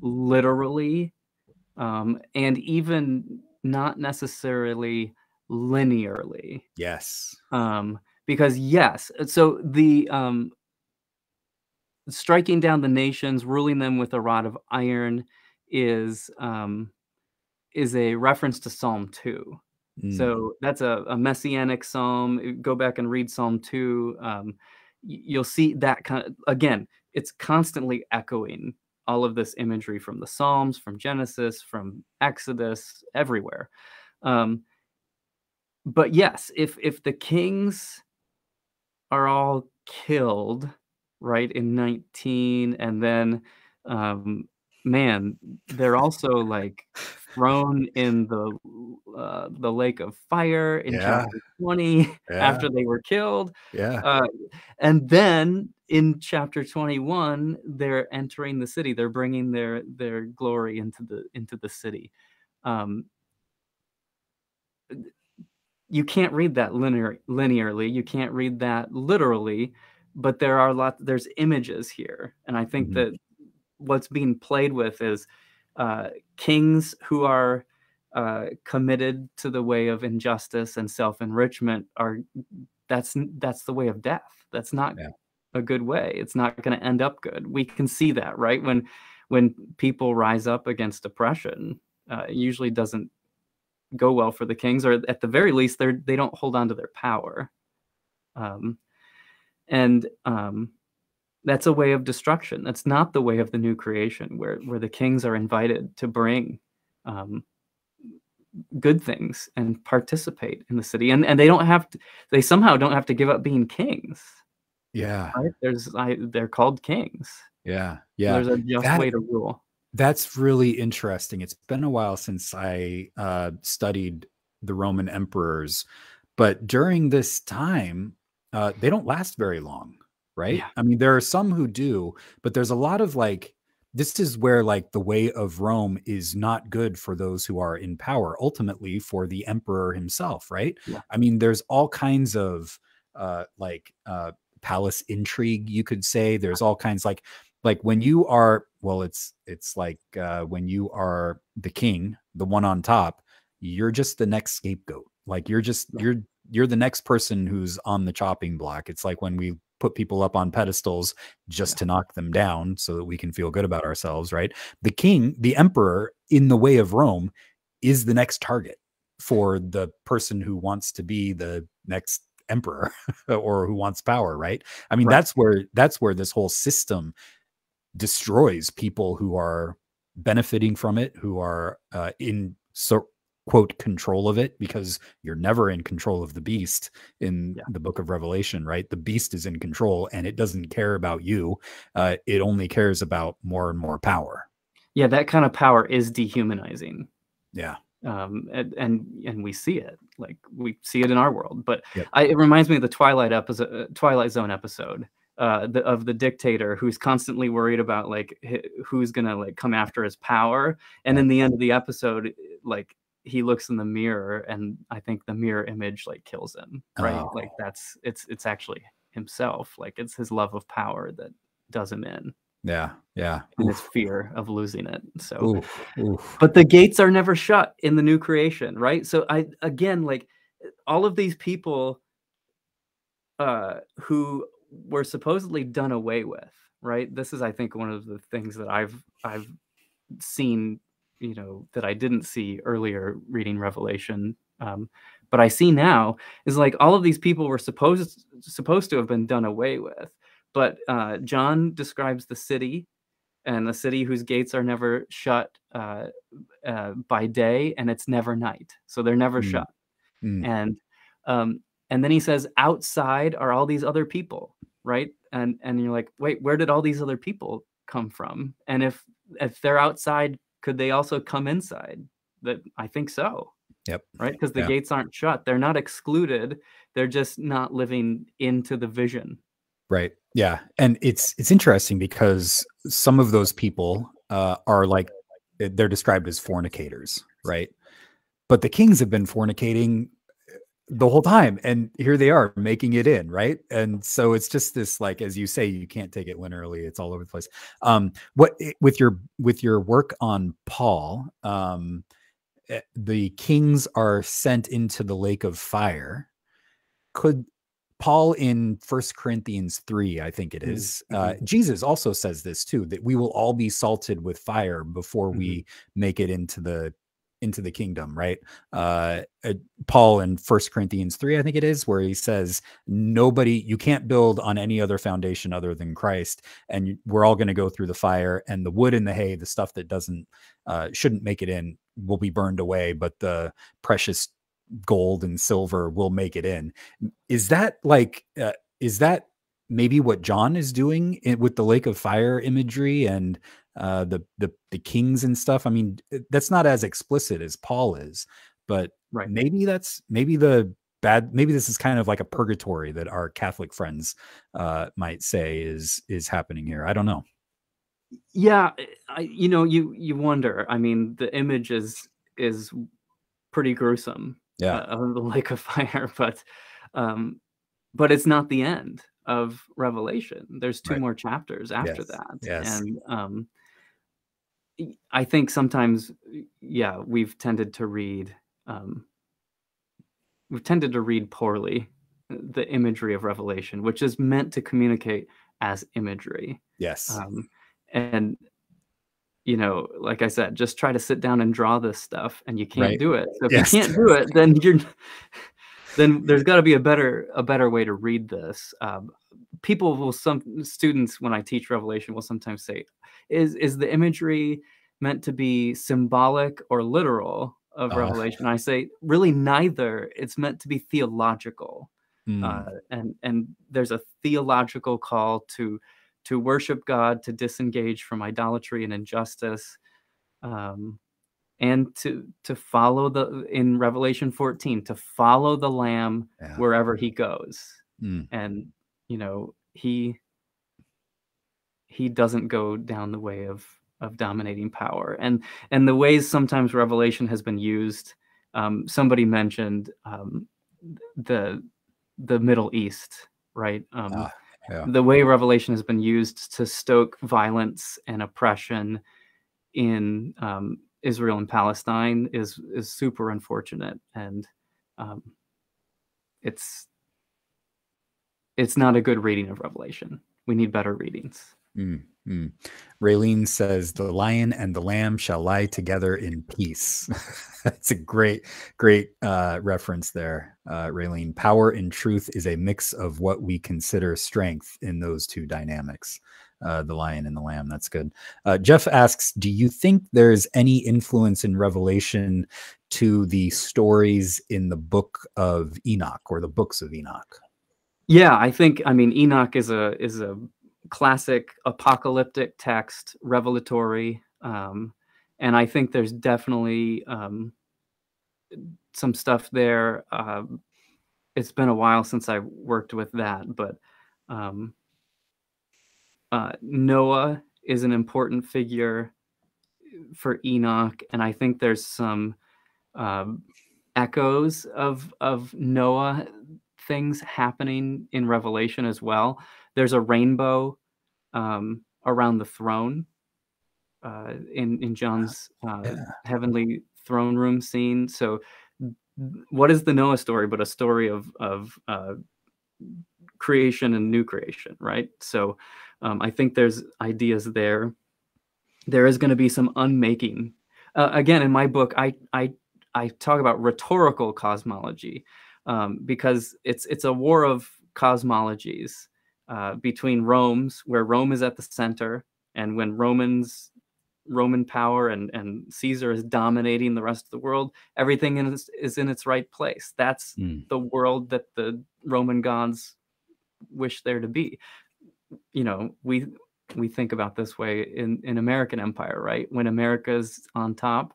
S2: literally um, and even not necessarily linearly.
S1: Yes.
S2: Um, because yes so the um, striking down the nations ruling them with a rod of iron is um, is a reference to psalm 2 mm. so hmm. that's a, a, messianic psalm. Go back and read psalm 2 um, you'll see that kind of again. It's constantly echoing all of this imagery from the Psalms, from Genesis, from Exodus, everywhere. Um, but yes, if if the kings are all killed right in 19 and then um man they're also like thrown in the uh, the lake of fire in yeah. chapter 20 yeah. after they were killed
S1: yeah uh,
S2: and then in chapter 21 they're entering the city they're bringing their their glory into the into the city um you can't read that linear linearly you can't read that literally but there are lots there's images here and i think mm-hmm. that what's being played with is uh, kings who are uh, committed to the way of injustice and self-enrichment are that's that's the way of death. That's not yeah. a good way. It's not going to end up good. We can see that right? When when people rise up against oppression uh, it usually doesn't go well for the kings or at the very least they're they don't hold on to their power. Um, and um, that's a way of destruction. That's not the way of the new creation, where where the kings are invited to bring um, good things and participate in the city, and and they don't have to. They somehow don't have to give up being kings.
S1: Yeah,
S2: right? there's I, they're called kings.
S1: Yeah, yeah.
S2: there's a just that, way to rule.
S1: That's really interesting. It's been a while since I uh, studied the Roman emperors, but during this time, uh, they don't last very long, right? Yeah. I mean, there are some who do, but there's a lot of like, this is where like the way of Rome is not good for those who are in power, ultimately for the emperor himself, right? Yeah. I mean, there's all kinds of uh, like uh, palace intrigue, you could say. There's all kinds like like when you are well, it's it's like uh, when you are the king, the one on top, you're just the next scapegoat. Like you're just you're you're the next person who's on the chopping block. It's like when we put people up on pedestals just yeah. to knock them down so that we can feel good about ourselves, right? The king, the emperor in the way of Rome is the next target for the person who wants to be the next emperor or who wants power, right? I mean, right. that's where that's where this whole system destroys people who are benefiting from it, who are uh, in so quote control of it because you're never in control of the beast in yeah. the book of revelation right? The beast is in control and it doesn't care about you uh, it only cares about more and more power.
S2: Yeah that kind of power is dehumanizing.
S1: Yeah.
S2: Um, and, and, and we see it like we see it in our world but yep. I, it reminds me of the twilight episode uh, twilight zone episode uh, the, of the dictator who's constantly worried about like who's gonna like come after his power and in the end of the episode like he looks in the mirror and i think the mirror image like kills him right? Oh. like that's it's it's actually himself like it's his love of power that does him in.
S1: Yeah yeah.
S2: And his fear of losing it so oof, oof. but the gates are never shut in the new creation right? So i again like all of these people uh who were supposedly done away with right? This is i think one of the things that i've i've seen you know that I didn't see earlier reading Revelation, um, but I see now is like all of these people were supposed supposed to have been done away with. But uh, John describes the city and the city whose gates are never shut uh, uh, by day and it's never night, so they're never mm. shut. Mm. And um, and then he says outside are all these other people, right? and and you're like wait where did all these other people come from and if if they're outside could they also come inside that i think so
S1: Yep.
S2: right because the
S1: Yeah.
S2: gates aren't shut they're not excluded they're just not living into the vision
S1: Right. Yeah. And it's it's interesting because some of those people uh, are like they're described as fornicators, right? But the kings have been fornicating the whole time and here they are making it in right? And so it's just this like as you say you can't take it linearly it's all over the place. Um what eh, with your with your work on paul um eh, the kings are sent into the lake of fire. Could paul in first corinthians 3 i think it is,
S2: Mm,
S1: is uh, jesus also says this too that we will all be salted with fire before we make it into the into the kingdom right? Uh, uh paul in first corinthians 3 i think it is where he says nobody you can't build on any other foundation other than christ and we're all going to go through the fire and the wood and the hay the stuff that doesn't uh, shouldn't make it in will be burned away but the precious gold and silver will make it in. Is that like uh, is that maybe what john is doing in, with the lake of fire imagery and uh the the the kings and stuff i mean uh, that's not as explicit as paul is but
S2: Right.
S1: maybe that's maybe the bad maybe this is kind of like a purgatory that our catholic friends uh might say is is happening here i don't know
S2: yeah eh, I, you know you you wonder i mean the image is is pretty gruesome
S1: yeah
S2: uh, of the lake of fire but um but it's not the end of revelation there's two
S1: Right.
S2: more chapters after
S1: Yes,
S2: that
S1: yes.
S2: and um i think sometimes yeah we've tended to read um we've tended to read poorly uh, the imagery of revelation which is meant to communicate as imagery
S1: yes
S2: um, and you know like i said just try to sit down and draw this stuff and you can't
S1: Right.
S2: do it so if
S1: Yes.
S2: you can't do it then you're then there's got to be a better a better way to read this um, people will some students when i teach revelation will sometimes say is is the imagery meant to be symbolic or literal of
S1: Uh.
S2: revelation? I say really neither. It's meant to be theological.
S1: Mm,
S2: uh, and and there's a theological call to to worship God, to disengage from idolatry and injustice, um, and to to follow the in Revelation 14 to follow the Lamb
S1: yeah.
S2: wherever he goes.
S1: Mm.
S2: And you know he he doesn't go down the way of of dominating power and and the ways sometimes revelation has been used um, somebody mentioned um, the the middle east right um,
S1: Ah, yeah.
S2: the way revelation has been used to stoke violence and oppression in um, israel and palestine is is super unfortunate and um, it's it's not a good reading of revelation we need better readings
S1: Mm, mm. Raylene says, The lion and the lamb shall lie together in peace. That's a great, great uh, reference there, uh, Raylene. Power and truth is a mix of what we consider strength in those two dynamics. Uh, the lion and the lamb. That's good. Uh, Jeff asks, Do you think there's any influence in Revelation to the stories in the book of Enoch or the books of Enoch?
S2: Yeah, I think I mean Enoch is a is a classic apocalyptic text, revelatory, um, and I think there's definitely um, some stuff there. Um, it's been a while since I worked with that, but um, uh, Noah is an important figure for Enoch, and I think there's some um, echoes of of Noah things happening in Revelation as well. There's a rainbow um, around the throne uh, in in John's uh,
S1: Yeah.
S2: heavenly throne room scene. So, what is the Noah story but a story of of uh, creation and new creation, right? So, um, I think there's ideas there. There is going to be some unmaking. Uh, again, in my book, I I I talk about rhetorical cosmology um, because it's it's a war of cosmologies uh, between Rome's, where Rome is at the center, and when Romans Roman power and and Caesar is dominating the rest of the world, everything is, is in its right place. That's
S1: Mm.
S2: the world that the Roman gods wish there to be. you know, we we think about this way in in American empire, right? When America's on top,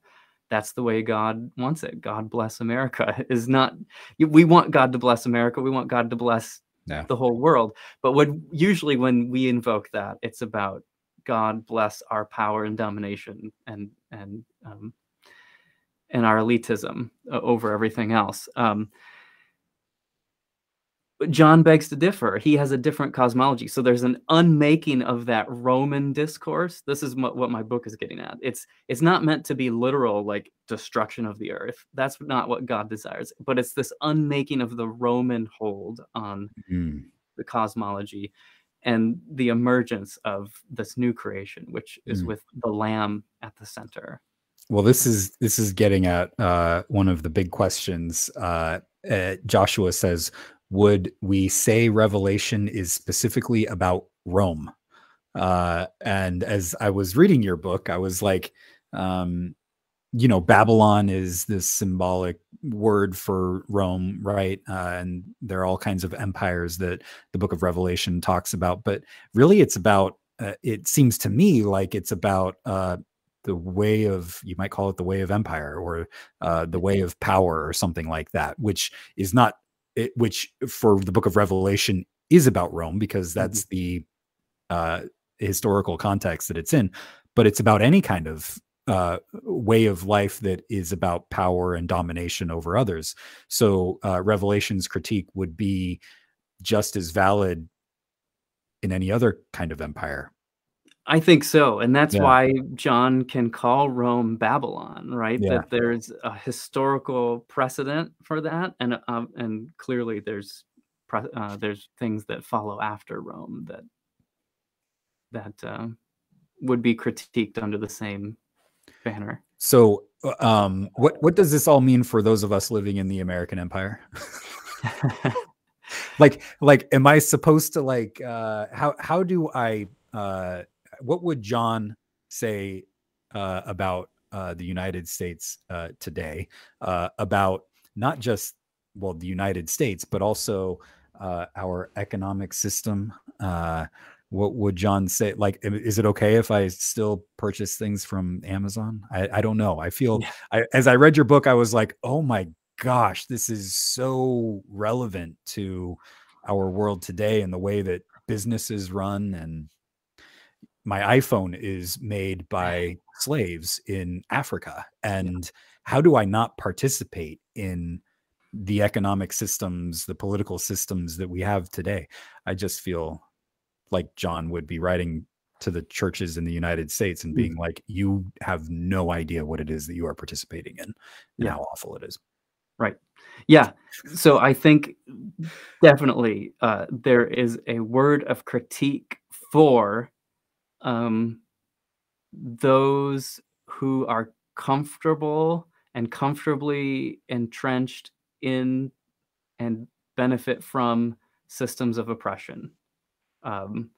S2: that's the way God wants it. God bless America is not we want God to bless America. We want God to bless yeah. the whole world. But when usually when we invoke that, it's about God bless our power and domination and and um, and our elitism over everything else. Um, John begs to differ. He has a different cosmology. So there's an unmaking of that Roman discourse. This is what, what my book is getting at. It's it's not meant to be literal, like destruction of the earth. That's not what God desires. But it's this unmaking of the Roman hold on mm. the cosmology and the emergence of this new creation, which is mm. with the Lamb at the center.
S1: Well, this is this is getting at uh, one of the big questions. Uh, uh, Joshua says, would we say Revelation is specifically about Rome? Uh, and as I was reading your book, I was like, um, you know, Babylon is this symbolic word for Rome, right? Uh, and there are all kinds of empires that the book of Revelation talks about. But really, it's about, uh, it seems to me like it's about uh, the way of, you might call it the way of empire or uh, the way of power or something like that, which is not it, which for the book of Revelation is about Rome because mm-hmm. that's mm-hmm. the uh, historical context that it's in, but it's about any kind of uh, way of life that is about power and domination over others. So uh, Revelation's critique would be just as valid in any other kind of empire.
S2: I think so. And that's yeah. why John can call Rome Babylon, right? Yeah. That there's a historical precedent for that. And, um, and clearly there's, uh, there's things that follow after Rome that, that uh, would be critiqued under the same banner.
S1: So, uh, um, what, what does this all mean for those of us living in the American empire? like, like, am I supposed to like, uh, how, how do I, uh, what would John say uh, about uh, the United States uh, today? Uh, about not just well the United States, but also uh, our economic system. Uh, what would John say? Like, is it okay if I still purchase things from Amazon? I, I don't know. I feel yeah. I, as I read your book, I was like, oh my gosh, this is so relevant to our world today and the way that businesses run and my iPhone is made by slaves in Africa. And how do I not participate in the economic systems, the political systems that we have today? I just feel like John would be writing to the churches in the United States and mm. being like, you have no idea what it is that you are participating in and yeah. how awful it is.
S2: Right. Yeah. So I think definitely uh, there is a word of critique for um, those who are comfortable and comfortably entrenched in and benefit from systems of oppression. Um,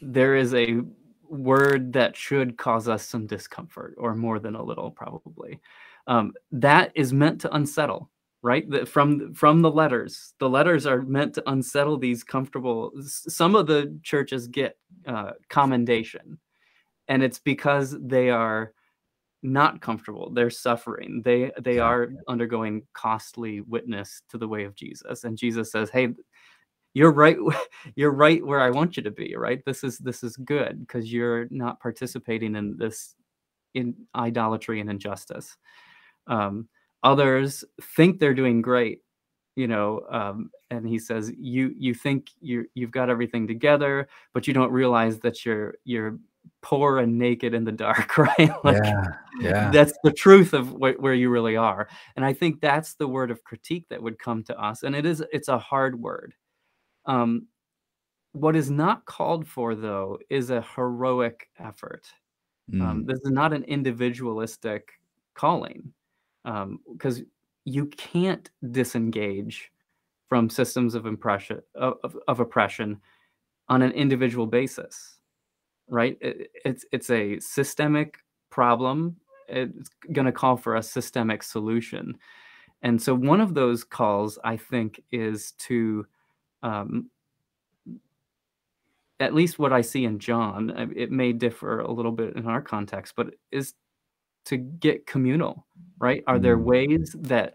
S2: there is a word that should cause us some discomfort, or more than a little, probably. Um, that is meant to unsettle right? The, from from the letters. The letters are meant to unsettle these comfortable some of the churches get uh, commendation. And it's because they are not comfortable. They're suffering. They they are undergoing costly witness to the way of jesus. And jesus says hey you're right you're right where i want you to be right? This is this is good because you're not participating in this in idolatry and injustice. Um, others think they're doing great you know um, and he says you you think you you've got everything together but you don't realize that you're you're poor and naked in the dark right?
S1: Like, yeah yeah.
S2: that's the truth of wh- where you really are. And i think that's the word of critique that would come to us and it is it's a hard word. Um, what is not called for though is a heroic effort. Um, mm. um, this is not an individualistic calling because um, you can't disengage from systems of impression of, of oppression on an individual basis right? It, it's it's a systemic problem it's going to call for a systemic solution. And so one of those calls i think is to um, at least what I see in John, it may differ a little bit in our context, but is to get communal, right? Are there mm. ways that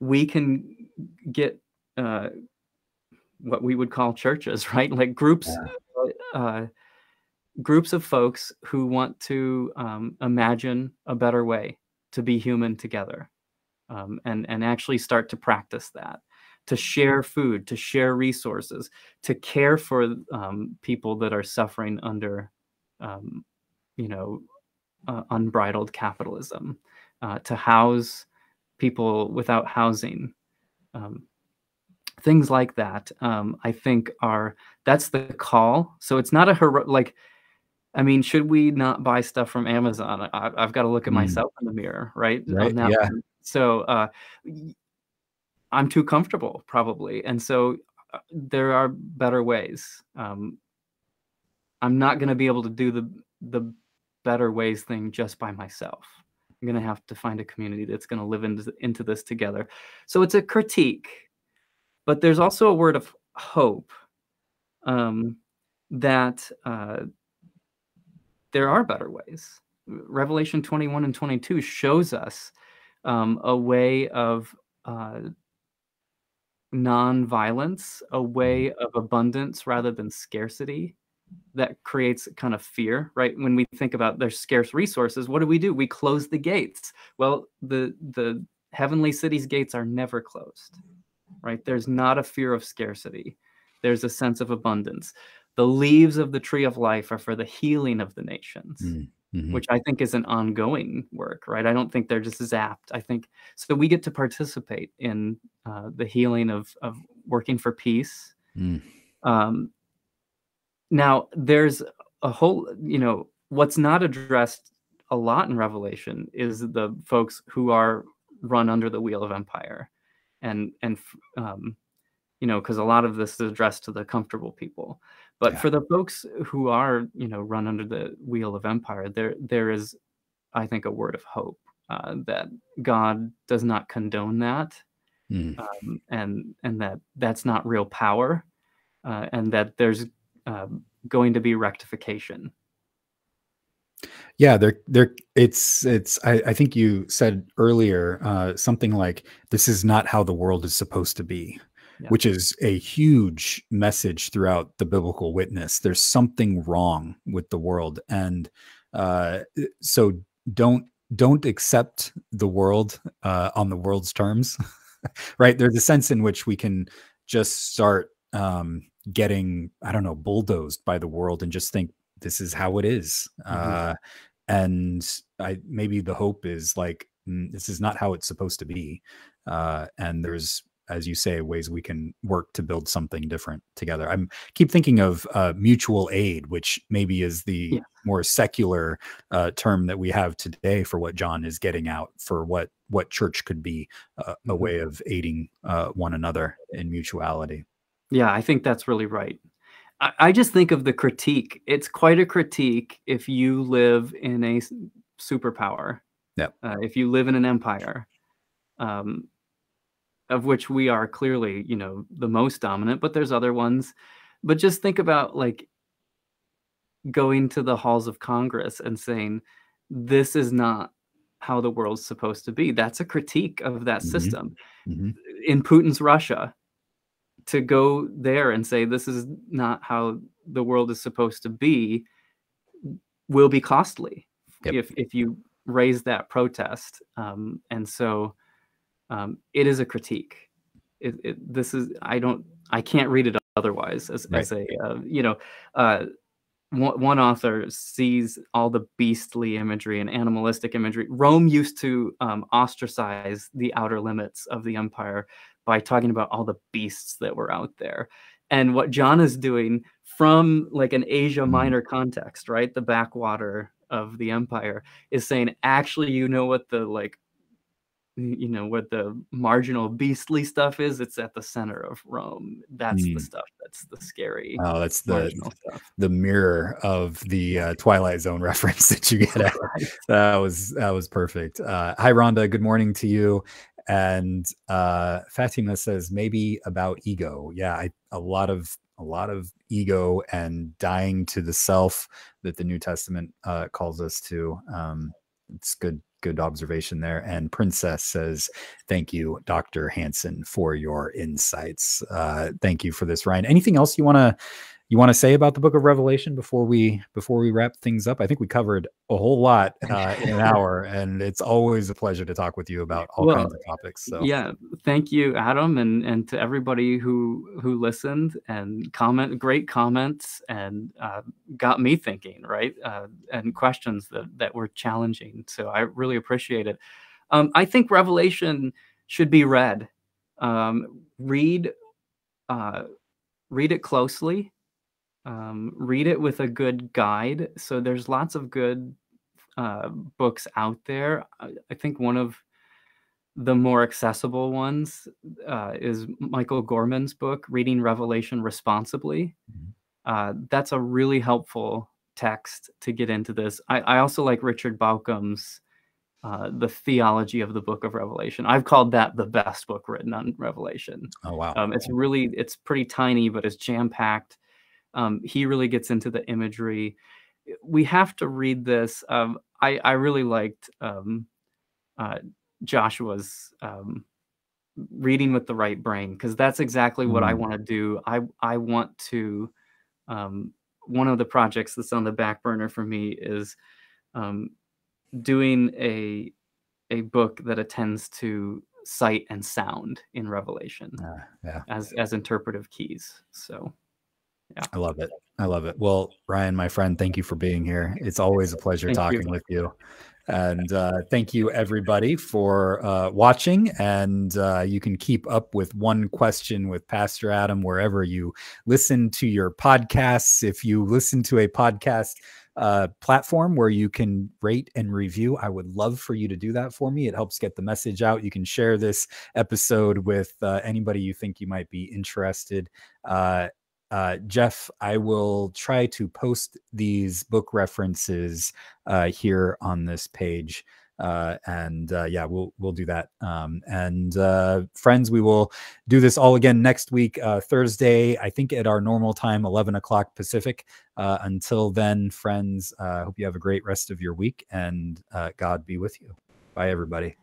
S2: we can get uh, what we would call churches, right? Like groups, yeah. uh, groups of folks who want to um, imagine a better way to be human together, um, and and actually start to practice that to share food, to share resources, to care for um, people that are suffering under, um, you know, uh, unbridled capitalism, uh, to house people without housing. Um, things like that, um, I think, are that's the call. So it's not a hero like. I mean, should we not buy stuff from Amazon? I, have got to look at mm. myself in the mirror, right?
S1: Right. Yeah.
S2: So uh, I'm too comfortable probably. And so uh, there are better ways. Um, I'm not going to be able to do the the better ways thing just by myself. I'm going to have to find a community that's going to live into, into this together. So it's a critique, but there's also a word of hope um, that uh, there are better ways. Revelation 21 and 22 shows us um, a way of uh, non-violence, a way mm-hmm. of abundance rather than scarcity that creates kind of fear, right? When we think about there's scarce resources, what do we do? We close the gates. Well, the the heavenly city's gates are never closed. Right? There's not a fear of scarcity. There's a sense of abundance. The leaves of the tree of life are for the healing of the nations. Mm mm-hmm. which I think is an ongoing work, right? I don't think they're just zapped. I think so. We get to participate in uh, the healing of of working for peace. Mm. Um, now, there's a whole, you know, what's not addressed a lot in Revelation is the folks who are run under the wheel of empire, and and um, you know, because a lot of this is addressed to the comfortable people. But yeah. for the folks who are, you know, run under the wheel of empire, there there is, I think, a word of hope uh, that God does not condone that, mm. um, and and that that's not real power, uh, and that there's uh, going to be rectification.
S1: Yeah, there, there. It's, it's. I, I think you said earlier uh, something like, "This is not how the world is supposed to be." yeah. which is a huge message throughout the biblical witness. There's something wrong with the world, and uh, so don't don't accept the world uh, on the world's terms. right? There's a sense in which we can just start um, getting, I don't know, bulldozed by the world and just think this is how it is. Mm-hmm. Uh, and I maybe the hope is like mm, this is not how it's supposed to be. Uh, and there's as you say, ways we can work to build something different together. I'm keep thinking of uh, mutual aid, which maybe is the yeah. more secular uh, term that we have today for what John is getting out for what what church could be uh, a mm-hmm. way of aiding uh, one another in mutuality.
S2: Yeah, I think that's really right. I, I just think of the critique. It's quite a critique if you live in a superpower.
S1: Yeah.
S2: Uh, if you live in an empire. Um, of which we are clearly, you know, the most dominant, but there's other ones. But just think about like going to the halls of Congress and saying, this is not how the world's supposed to be. That's a critique of that mm-hmm. system. Mm-hmm. In Putin's Russia, to go there and say, this is not how the world is supposed to be, will be costly yep. if, if you raise that protest. Um, and so, um, it is a critique. It, it, this is I don't I can't read it otherwise as, right. as a uh, you know uh, one, one, author sees all the beastly imagery and animalistic imagery. Rome used to um, ostracize the outer limits of the empire by talking about all the beasts that were out there. And what John is doing from like an Asia mm-hmm. Minor context, right, the backwater of the empire, is saying actually, you know what the like you know what the marginal beastly stuff is it's at the center of rome that's mm. the stuff that's the scary
S1: oh that's the the mirror of the uh, twilight zone reference that you get right. that was that was perfect uh, hi rhonda good morning to you and uh, Fatima says maybe about ego. Yeah, I, a lot of a lot of ego and dying to the self that the New Testament uh, calls us to. Um, it's good good observation there. And Princess says, "Thank you, Dr. Hansen, for your insights. Uh, thank you for this, Ryan. Anything else you want to you want to say about the book of revelation before we before we wrap things up? I think we covered a whole lot uh, in an hour and it's always a pleasure to talk with you about all well, kinds of topics so.
S2: yeah thank you adam and and to everybody who who listened and comment great comments and uh, got me thinking right uh, and questions that that were challenging so i really appreciate it. Um, i think revelation should be read. Um, read uh, read it closely um, read it with a good guide. So there's lots of good uh, books out there. I, I, think one of the more accessible ones uh, is Michael Gorman's book, Reading Revelation Responsibly. Mm-hmm. Uh, that's a really helpful text to get into this. I, I also like Richard Bauckham's uh, The Theology of the Book of Revelation. I've called that the best book written on Revelation.
S1: Oh, wow.
S2: Um, it's really, it's pretty tiny, but it's jam packed um, he really gets into the imagery. We have to read this. Um, I, I really liked um, uh, Joshua's um, reading with the right brain because that's exactly what mm. I want to do. I I want to. Um, one of the projects that's on the back burner for me is um, doing a a book that attends to sight and sound in Revelation uh, yeah. as as interpretive keys. So
S1: yeah. I love it. I love it. Well, Ryan, my friend, thank you for being here. It's always a pleasure thank talking you. with you. And uh, thank you, everybody, for uh, watching. And uh, you can keep up with One Question with Pastor Adam wherever you listen to your podcasts. If you listen to a podcast uh, platform where you can rate and review, I would love for you to do that for me. It helps get the message out. You can share this episode with uh, anybody you think you might be interested uh, uh, Jeff, I will try to post these book references uh, here on this page. Uh, and uh, yeah, we'll we'll do that. Um, and uh, friends, we will do this all again next week, uh, Thursday. I think at our normal time, eleven o'clock Pacific. Until then, friends, uh, hope you have a great rest of your week, and God be with you. Bye, everybody.